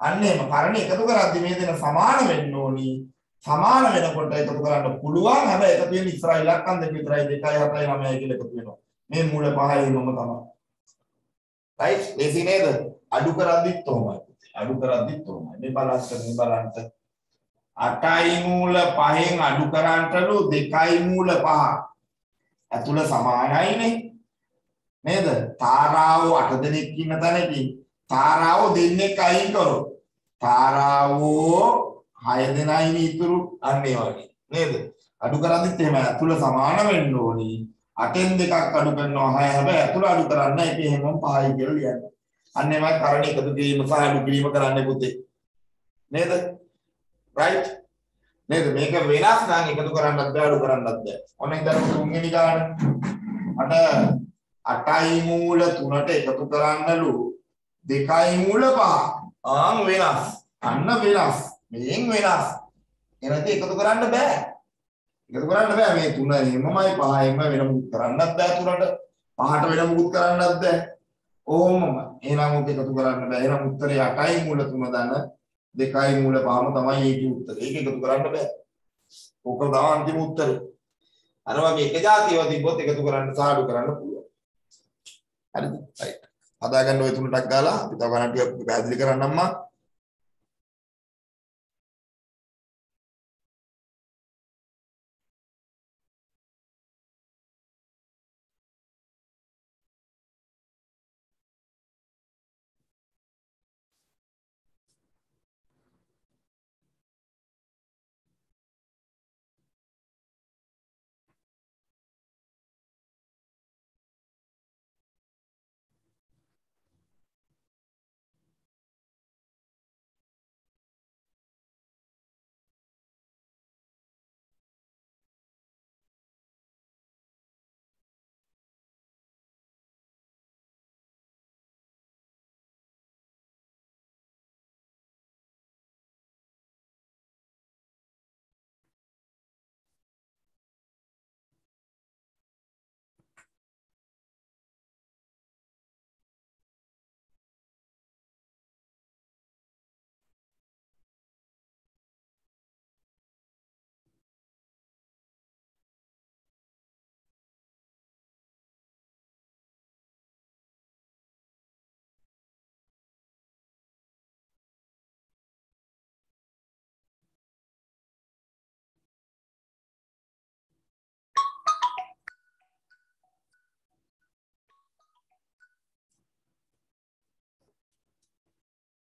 අන්න එහෙම. කරණ එකතු කරද්දි මේ දෙන සමාන වෙන්න ඕනි. සමාන වෙනකොට එකතු කරන්න පුළුවන්. හැබැයි එකතු වෙන්නේ ඉස්සරහ ඉලක්කම් දෙක විතරයි 2යි 7යි 9යි කියලා එකතු වෙනවා. මේ මූල පහයි නම තමයි. right? ලේසි නේද? අඩු කරද්දිත් තෝමයි. අඩු කරද්දිත් තෝමයි. මේ බලන්න මේ බලන්න. 8යි මූල 5න් අඩු කරන්නටලු 2යි මූල 5. ඇතුළ සමානයිනේ. නේද? තාරාව 8 දෙනෙක් ඉන්න තැනකින් තාරාව දෙන්නෙක් අයින් කරොත් තාරාව 6 දෙනයිනේ ඉතුරු අන්න ඒ වගේ. නේද? අඩු කරද්දිත් එහෙම ඇතුළ සමාන වෙන්න ඕනි. 8න් දෙකක් අඩු කරනවා 6 හැබැයි ඇතුළ අඩු කරන්න ඒක එහෙමම 5යි කියලා ලියන්න. අන්න ඒවයි කරණ එකතු කිරීම සහ අඩු කිරීම කරන්න පුතේ. නේද? right? නේද? මේක වෙනස් නම් එකතු කරන්නත් බෑ අඩු කරන්නත් බෑ. ඔන්න ඉතින් තුන්වෙනි ගාන. අට 8යි මූල 3ට එකතු කරන්නලු 2යි මූල 5. ආන් වෙනස්. අන්න වෙනස්. මෙයෙන් වෙනස්. එනදී එකතු කරන්න බෑ. එකතු කරන්න බෑ. මේ තුන එහෙමමයි පහෙන්ම වෙන මුකුත් කරන්නත් බෑ තුනට. පහට වෙන මුකුත් කරන්නත් බෑ. ඕමම. එහෙනම් ඔක එකතු කරන්න බෑ. එහෙනම් උත්තරේ 8යි මූල 3 දන. 2යි මූල 5ම තමයි ඒකේ උත්තරේ. ඒක එකතු කරන්න බෑ. ඕක තමයි අන්තිම උත්තරේ. අර වගේ එක જાතියව තිබ්බොත් එකතු කරන්න සාඩු කරන්න පුළුවන්. හරිද? රයිට් හදාගන්න ඔය තුනටක් ගාලා අපි තව ගණන් ටික පැහැදිලි කරන්නම්මා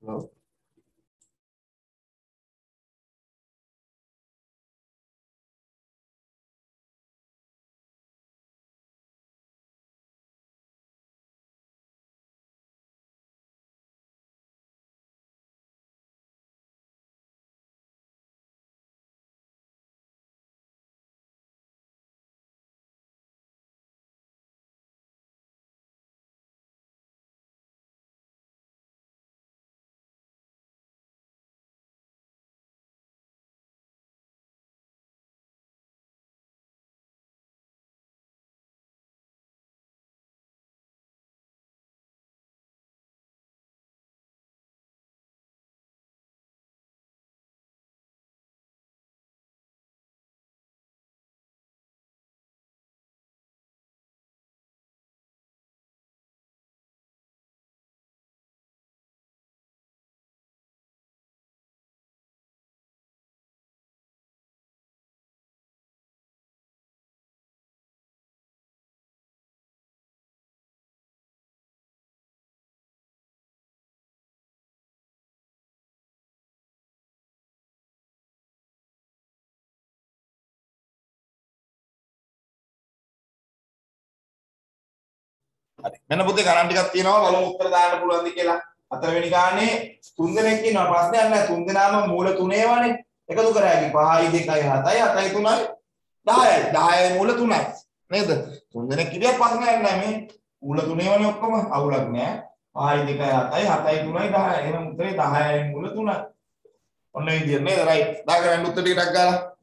Well, හරි. මෙන්න පුතේ ගණන් ටිකක් තියෙනවා බලමු උත්තර දාන්න පුළුවන්ද කියලා. හතරවෙනි ගානේ තුන් දෙනෙක් ඉන්නවා ප්‍රශ්නයක් නැහැ. තුන් දෙනාම මූල තුනේවනේ. එකතු කරාගේ 5යි 2යි 7යි 7යි 3යි 10යි 10යි මූල 3යි. නේද? තුන් දෙනෙක් ඉතින් ප්‍රශ්නයක් නැහැ මේ. මූල තුනේවනේ ඔක්කොම අවුලක් නැහැ. 5යි 2යි 7යි 7යි 3යි 10යි. එහෙනම් උත්තරේ 10යි මූල 3යි. ඔන්න ඒ විදිහට නේද? රයිට්. දාගන්න උත්තර ටිකක් ගාලා.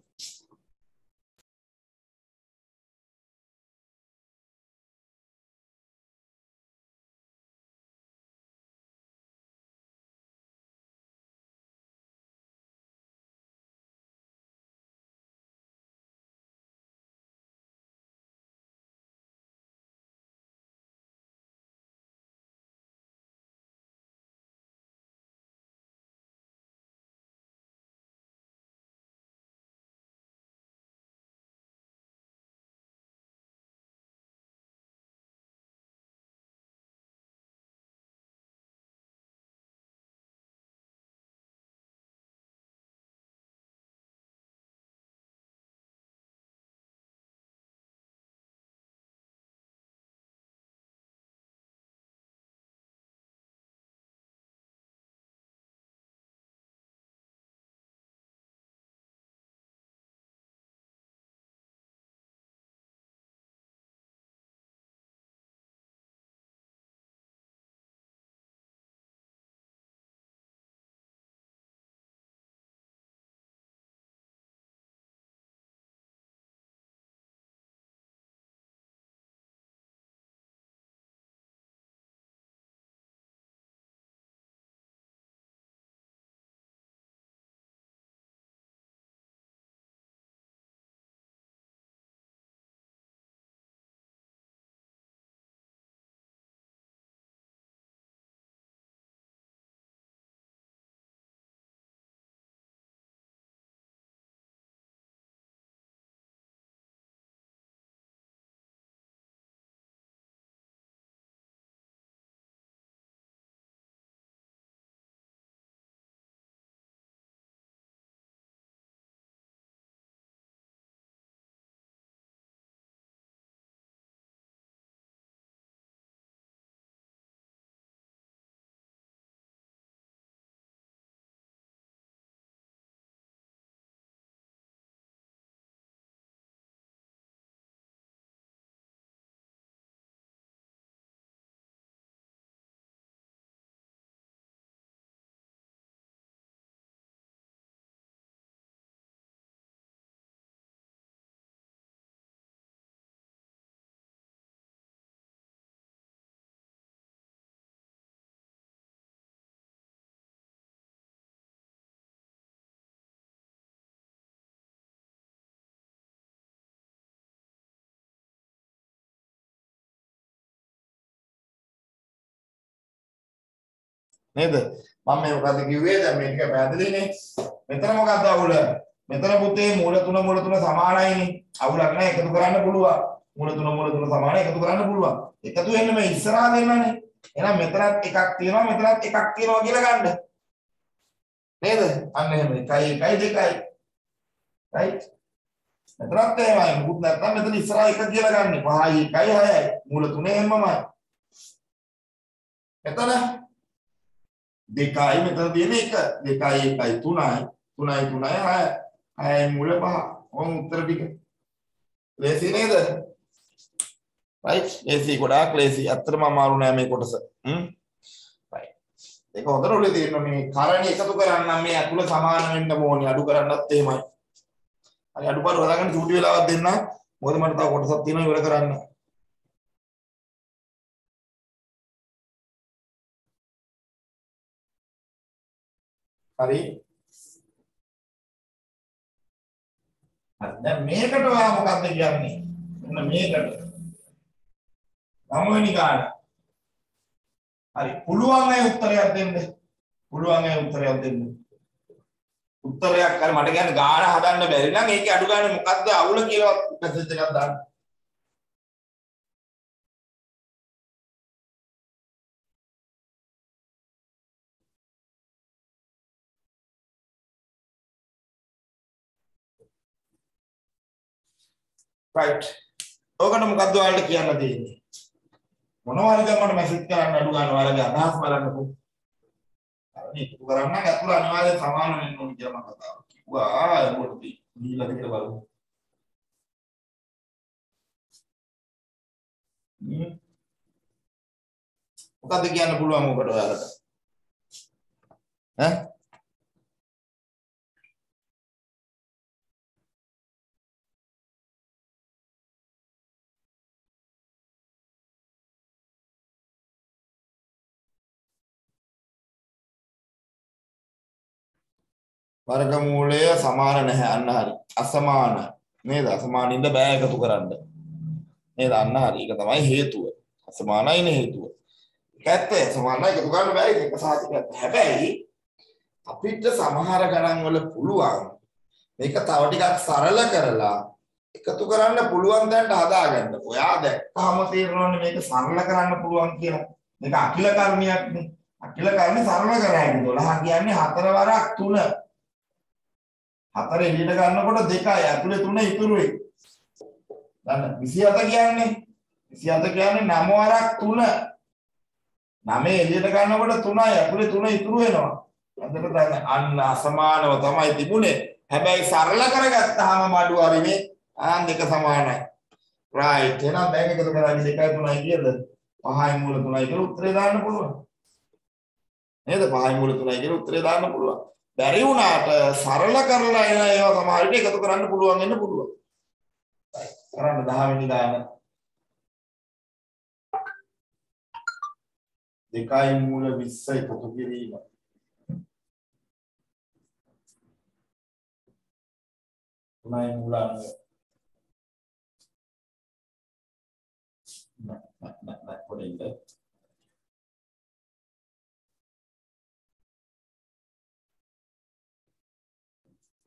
නේද මම මේ මොකද්ද කිව්වේ දැන් මේ ටික පැහැදිලිනේ මෙතන මොකද්ද අවුල මෙතන පුතේ මූල තුන මූල තුන සමානයිනේ අවුලක් නැහැ එකතු කරන්න පුළුවන් මූල තුන මූල තුන සමානයි එකතු කරන්න පුළුවන් එකතු වෙන්න මේ ඉස්සරහා දෙන්නනේ එහෙනම් මෙතනත් එකක් තියෙනවා මෙතනත් එකක් තියෙනවා කියලා ගන්න නේද? අන්න එහෙම 1 1 2යි. right? මෙතනත් එහෙමයි. මුකුත් නැත්නම් මෙතන ඉස්සරහා 1 කියලා ගන්න. 5යි 1යි 6යි. මූල තුනේ එහෙමමයි. එතන දෙකයි මෙතන තියෙන එක. දෙකයි එකයි තුනයි. තුනයි තුනයි හය. හයයි මුල පහ. ඔව් උත්තර ටික. ලේසි නේද? රයිට් ලේසි ගොඩාක් ලේසි. අත්‍තරම අමාරු නෑ මේ කොටස. හ්ම්? රයිට් ඒක හොඳට ඔලේ තියෙන මේ කරණි එකතු කරන්න නම් මේ අතුල සමාන වෙන්න ඕනේ. අඩු කරන්නත් එහෙමයි. හරි අඩුපාඩු හදාගන්න චූටි වෙලාවක් දෙන්න. මොකද මට තව කොටසක් තියෙනවා ඉවර කරන්න. හරි. දැන් මේකට ඔයා මොකක්ද කියන්නේ? මෙන්න මේකට. නවවෙනි ගාන හරි. පුළුවන් අය උත්තරයක් දෙන්න. පුළුවන් අය උත්තරයක් දෙන්න. උත්තරයක් කර මට කියන්නේ ගාන හදන්න බැරි නම් ඒකේ අඩු ගානේ මොකද්ද අවුල කියලා මැසේජ් එකක් දාන්න. Right. ඕකට මොකද්ද ඔයාලට කියන්න තියෙන්නේ? මොනවා හරි දැන් මට මැසේජ් කරන්න අඩු ගන්න ඔයාලගේ අදහස් බලන්නකෝ. අනේ ඒක කරන්න නම් අතුල අනිවාර්යෙන් සමාන වෙන්න ඕනේ කියලා මම කතාව කිව්වා. ඒකට දීලා දෙක බලමු මොකද්ද කියන්න පුළුවන් ඔකට ඔයාලට? ඈ? වර්ගමූලය සමාන නැහැ. අන්න හරි. අසමාන. නේද? අසමානින්ද බෑ එකතු කරන්න. නේද? අන්න හරි. ඒක තමයි හේතුව. අසමානයිනේ හේතුව. ඒක ඇත්ත සමානයි එකතු කරන්න බෑ. ඒක සාධකයක් හැබැයි අපිට සමහර ගණන් වල පුළුවන් මේක තව ටිකක් සරල කරලා එකතු කරන්න පුළුවන් තැනට හදාගන්න. ඔයා දැක්කම තේරෙනවනේ මේක සරල කරන්න පුළුවන් කියලා මේක අකිල කර්මයක්නේ අකිල කර්ම සරල කරන්නේ 12 කියන්නේ හතර වරක් 3 හතර එළියට ගන්නකොට දෙකයි ඇතුලේ තුන ඉතුරුයි. දන්න 27 කියන්නේ 27 කියන්නේ නම වරක් 3. නමේ එළියට ගන්නකොට 3යි ඇතුලේ 3 ඉතුරු වෙනවා. අදට දැන් අන්න අසමානව තමයි තිබුණේ. හැබැයි සරල කරගත්තාම මඩු හරිනේ ආන් දෙක සමානයි. right එහෙනම් දැන් එකතු කරන්නේ 2යි 3යි කියද? 5යි මූල 3යි කියලා උත්තරේ දාන්න පුළුවන්. නේද? 5යි මූල 3යි කියලා උත්තරේ දාන්න පුළුවන්. බැරි වුණාට සරල කරලා එන ඒවා සමහර විට එකතු කරන්න පුළුවන් වෙන්න පුළුවන්. කරන්න 10 වෙනි දාන. දෙකයි මූල 20 එකතු කිරීම. තුනයි මූල 90. නෑ නෑ නෑ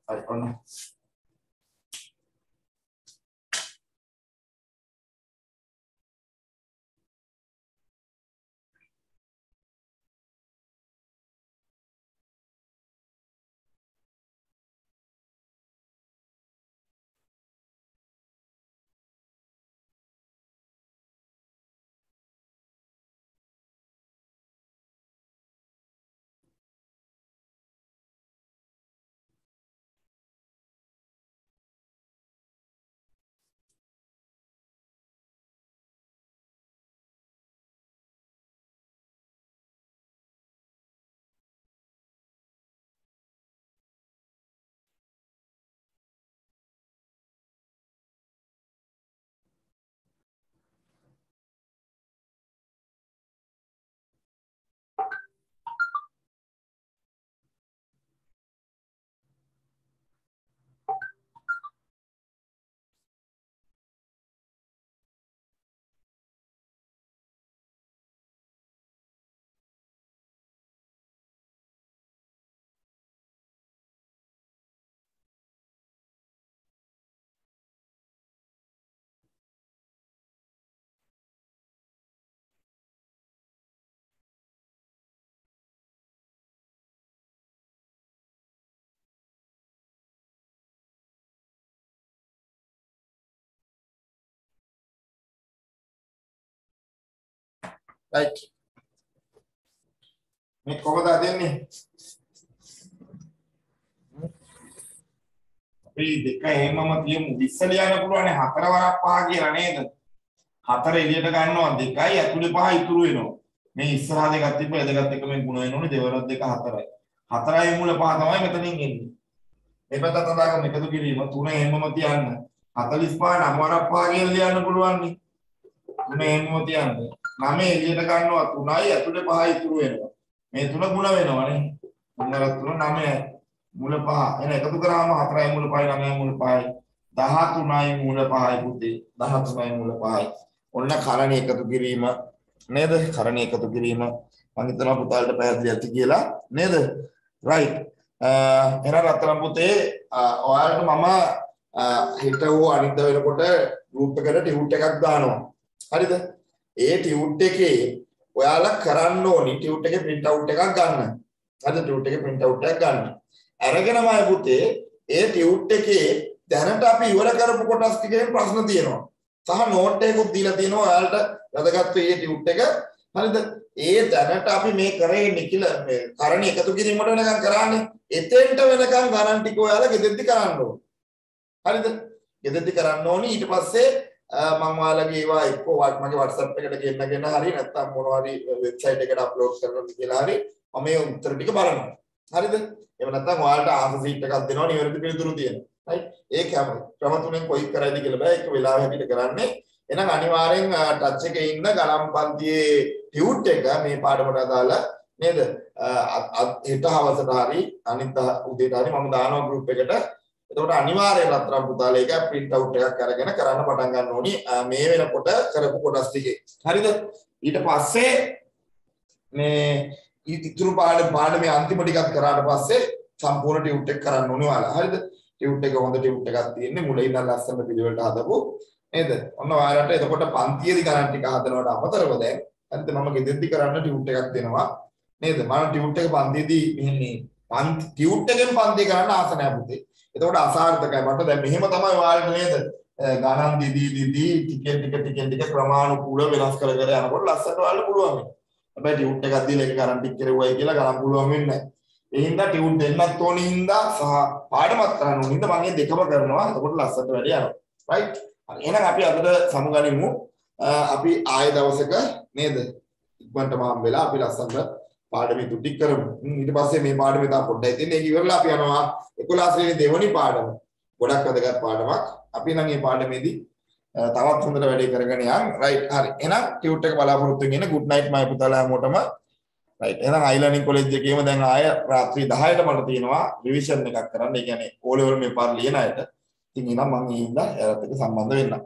පොඩින්ද හරි ඔන්න right මේ කොහොමද හදන්නේ අපි දෙක එහෙමම තියමු. 20 ලියන්න පුළුවන් හතර වරක් පහ කියලා නේද? හතර එළියට ගන්නවා. දෙකයි ඇතුලේ පහ ඉතුරු වෙනවා. මේ ඉස්සරහ දෙකක් තිබ්බ එදගත් එක මේ ගුණ වෙනෝනේ දෙවරක් දෙක හතරයි. හතරයි මුල පහ තමයි මෙතනින් එන්නේ. මේ පැත්තට දාගම එකතු කිරීම. තුන එහෙමම තියන්න. 45 නම වරක් පහ කියලා ලියන්න පුළුවන් නේ. තුන එහෙමම තියන්න. නම එළියට ගන්නවා තුනයි ඇතුලේ පහ ඉතුරු වෙනවා. මේ තුන ගුණ වෙනවනේ තුනකට තුන නමයි. මුල පහ. එන එකතු කරාම 4යි මුල 5යි 9යි මුල 5යි 13යි මුල 5යි පුතේ 13යි මුල 5යි ඔන්න කරණ එකතු කිරීම නේද? කරණ එකතු කිරීම. මම හිතනවා පුතාලට පැහැදිලි ඇති කියලා නේද? Right. එහෙනම් රත්තරන් පුතේ ඔයාලට මම හිත වූ අනිද්ද වෙනකොට ගෲප් එකට ටියුට් එකක් දානවා. හරිද? ඒ ටියුට් එකේ ඔයාලා කරන්න ඕනි ටියුට් එකේ print out එකක් ගන්න හරිද ටියුට් එකේ print out එකක් ගන්න අරගෙනමයි පුතේ ඒ ටියුට් එකේ දැනට අපි ඉවර කරපු කොටස් ටිකෙන් ප්‍රශ්න තියෙනවා. සහ නෝට් එකකුත් දීලා තියෙනවා ඔයාලට වැදගත් වෙයි ටියුට් එක. හරිද? ඒ දැනට අපි මේ කරේ නිකිල මේ කරණ එකතු කිරීමට වෙනකන් කරන්නේ. එතෙන්ට වෙනකන් ගණන් ටික ඔයාලා ගෙදෙද්දි කරන්න ඕනේ. හරිද? ගෙදෙද්දි කරන්න ඕනේ. ඊට පස්සේ මම ඔයාලගේ ඒවා එක්ක මගේ WhatsApp එකට ගෙන්නගෙන හරි නැත්නම් මොනවා හරි වෙබ්සයිට් එකට අප්ලෝඩ් කරනවා කියලා හරි මම මේ උත්තර ටික බලනවා. හරිද? එහෙම නැත්නම් ඔයාලට ආන්සර් සීට් එකක් දෙනවා නිවැරදි පිළිතුරු තියෙන. right? ඒ ක්‍රම ක්‍රම තුනෙන් කොයි කරයිද කියලා බෑ. ඒක වෙලාව හැටියට කරන්නේ. එහෙනම් අනිවාර්යෙන් ටච් එකේ ඉන්න ගණන් පන්තියේ ටියුට් එක මේ පාඩමට අදාළ නේද? හෙට හවසට හරි අනිත් උදේට හරි මම දානවා group එකට. එතකොට අනිවාර්යෙන් රත්තරන් පුතාලා ඒක print out එකක් අරගෙන කරන්න පටන් ගන්න ඕනි. මේ වෙනකොට කරපු කොටස් ටිකේ. හරිද? ඊට පස්සේ මේ ඉතුරු පාඩම පාඩමේ අන්තිම ටිකක් කරාට පස්සේ සම්පූර්ණ ටියුට් එක කරන්න ඕනේ ඔයාලා. හරිද? ටියුට් එක හොඳ ටියුට් එකක් තියෙන්නේ මුලින් ඉඳන් ලස්සන පිළිවෙලට හදපු නේද? ඔන්න ඔයාලට එතකොට පන්තියේදී ගණන් ටික හදනවට අමතරව දැන් හරිද මම ගෙදෙද්දි කරන්න ටියුට් එකක් දෙනවා. නේද? මම ටියුට් එක පන්තියේදී මෙන්නේ පන්ති ටියුට් එකෙන් පන්තිය කරන්න ආස නැහැ පුතේ. එතකොට අසාර්ථකයි. මට දැන් මෙහෙම තමයි ඔයාලට නේද? ගණන් දිදී දිදී ටිකෙන් ටික ටිකෙන් ටික ක්‍රමානුකූලව වෙනස් කර කර යනකොට ලස්සනට ඔයාලට පුළුවන් වෙනවා. හැබැයි ටියුට් එකක් දීලා ඒක ගණන් ටික කෙරුවයි කියලා ගණන් පුළුවන් වෙන්නේ නැහැ. ඒ හින්දා ටියුට් දෙන්නත් ඕනි හින්දා සහ පාඩමත් කරන්න ඕනි හින්දා මම මේ දෙකම කරනවා. එතකොට ලස්සනට වැඩි යනවා. right? හරි. එහෙනම් අපි අදට සමුගනිමු. අපි ආය දවසක නේද? ඉක්මනට මාම් වෙලා අපි ලස්සනට පාඩමේ තුටි කරමු. ඊට පස්සේ මේ පාඩමේ තා පොඩ්ඩයි තියෙන්නේ. ඒක ඉවරලා අපි යනවා 11 ශ්‍රේණියේ දෙවනි පාඩම. ගොඩක් වැදගත් පාඩමක්. අපි නම් මේ පාඩමේදී තවත් හොඳට වැඩේ කරගෙන යන්න. රයිට් හරි. එහෙනම් ටියුට් එක බලාපොරොත්තු වෙන්න good night මම පුතාලා හැමෝටම. රයිට්. එහෙනම් අයිලනින් කොලෙජ් එකේම දැන් ආය රාත්‍රී 10ට මට තියෙනවා රිවිෂන් එකක් කරන්න. ඒ කියන්නේ ඕ ලෙවල් මේ පාර ලියන අයට. ඉතින් එහෙනම් මම ඊින්දා එයාලත් එක්ක සම්බන්ධ වෙන්නම්.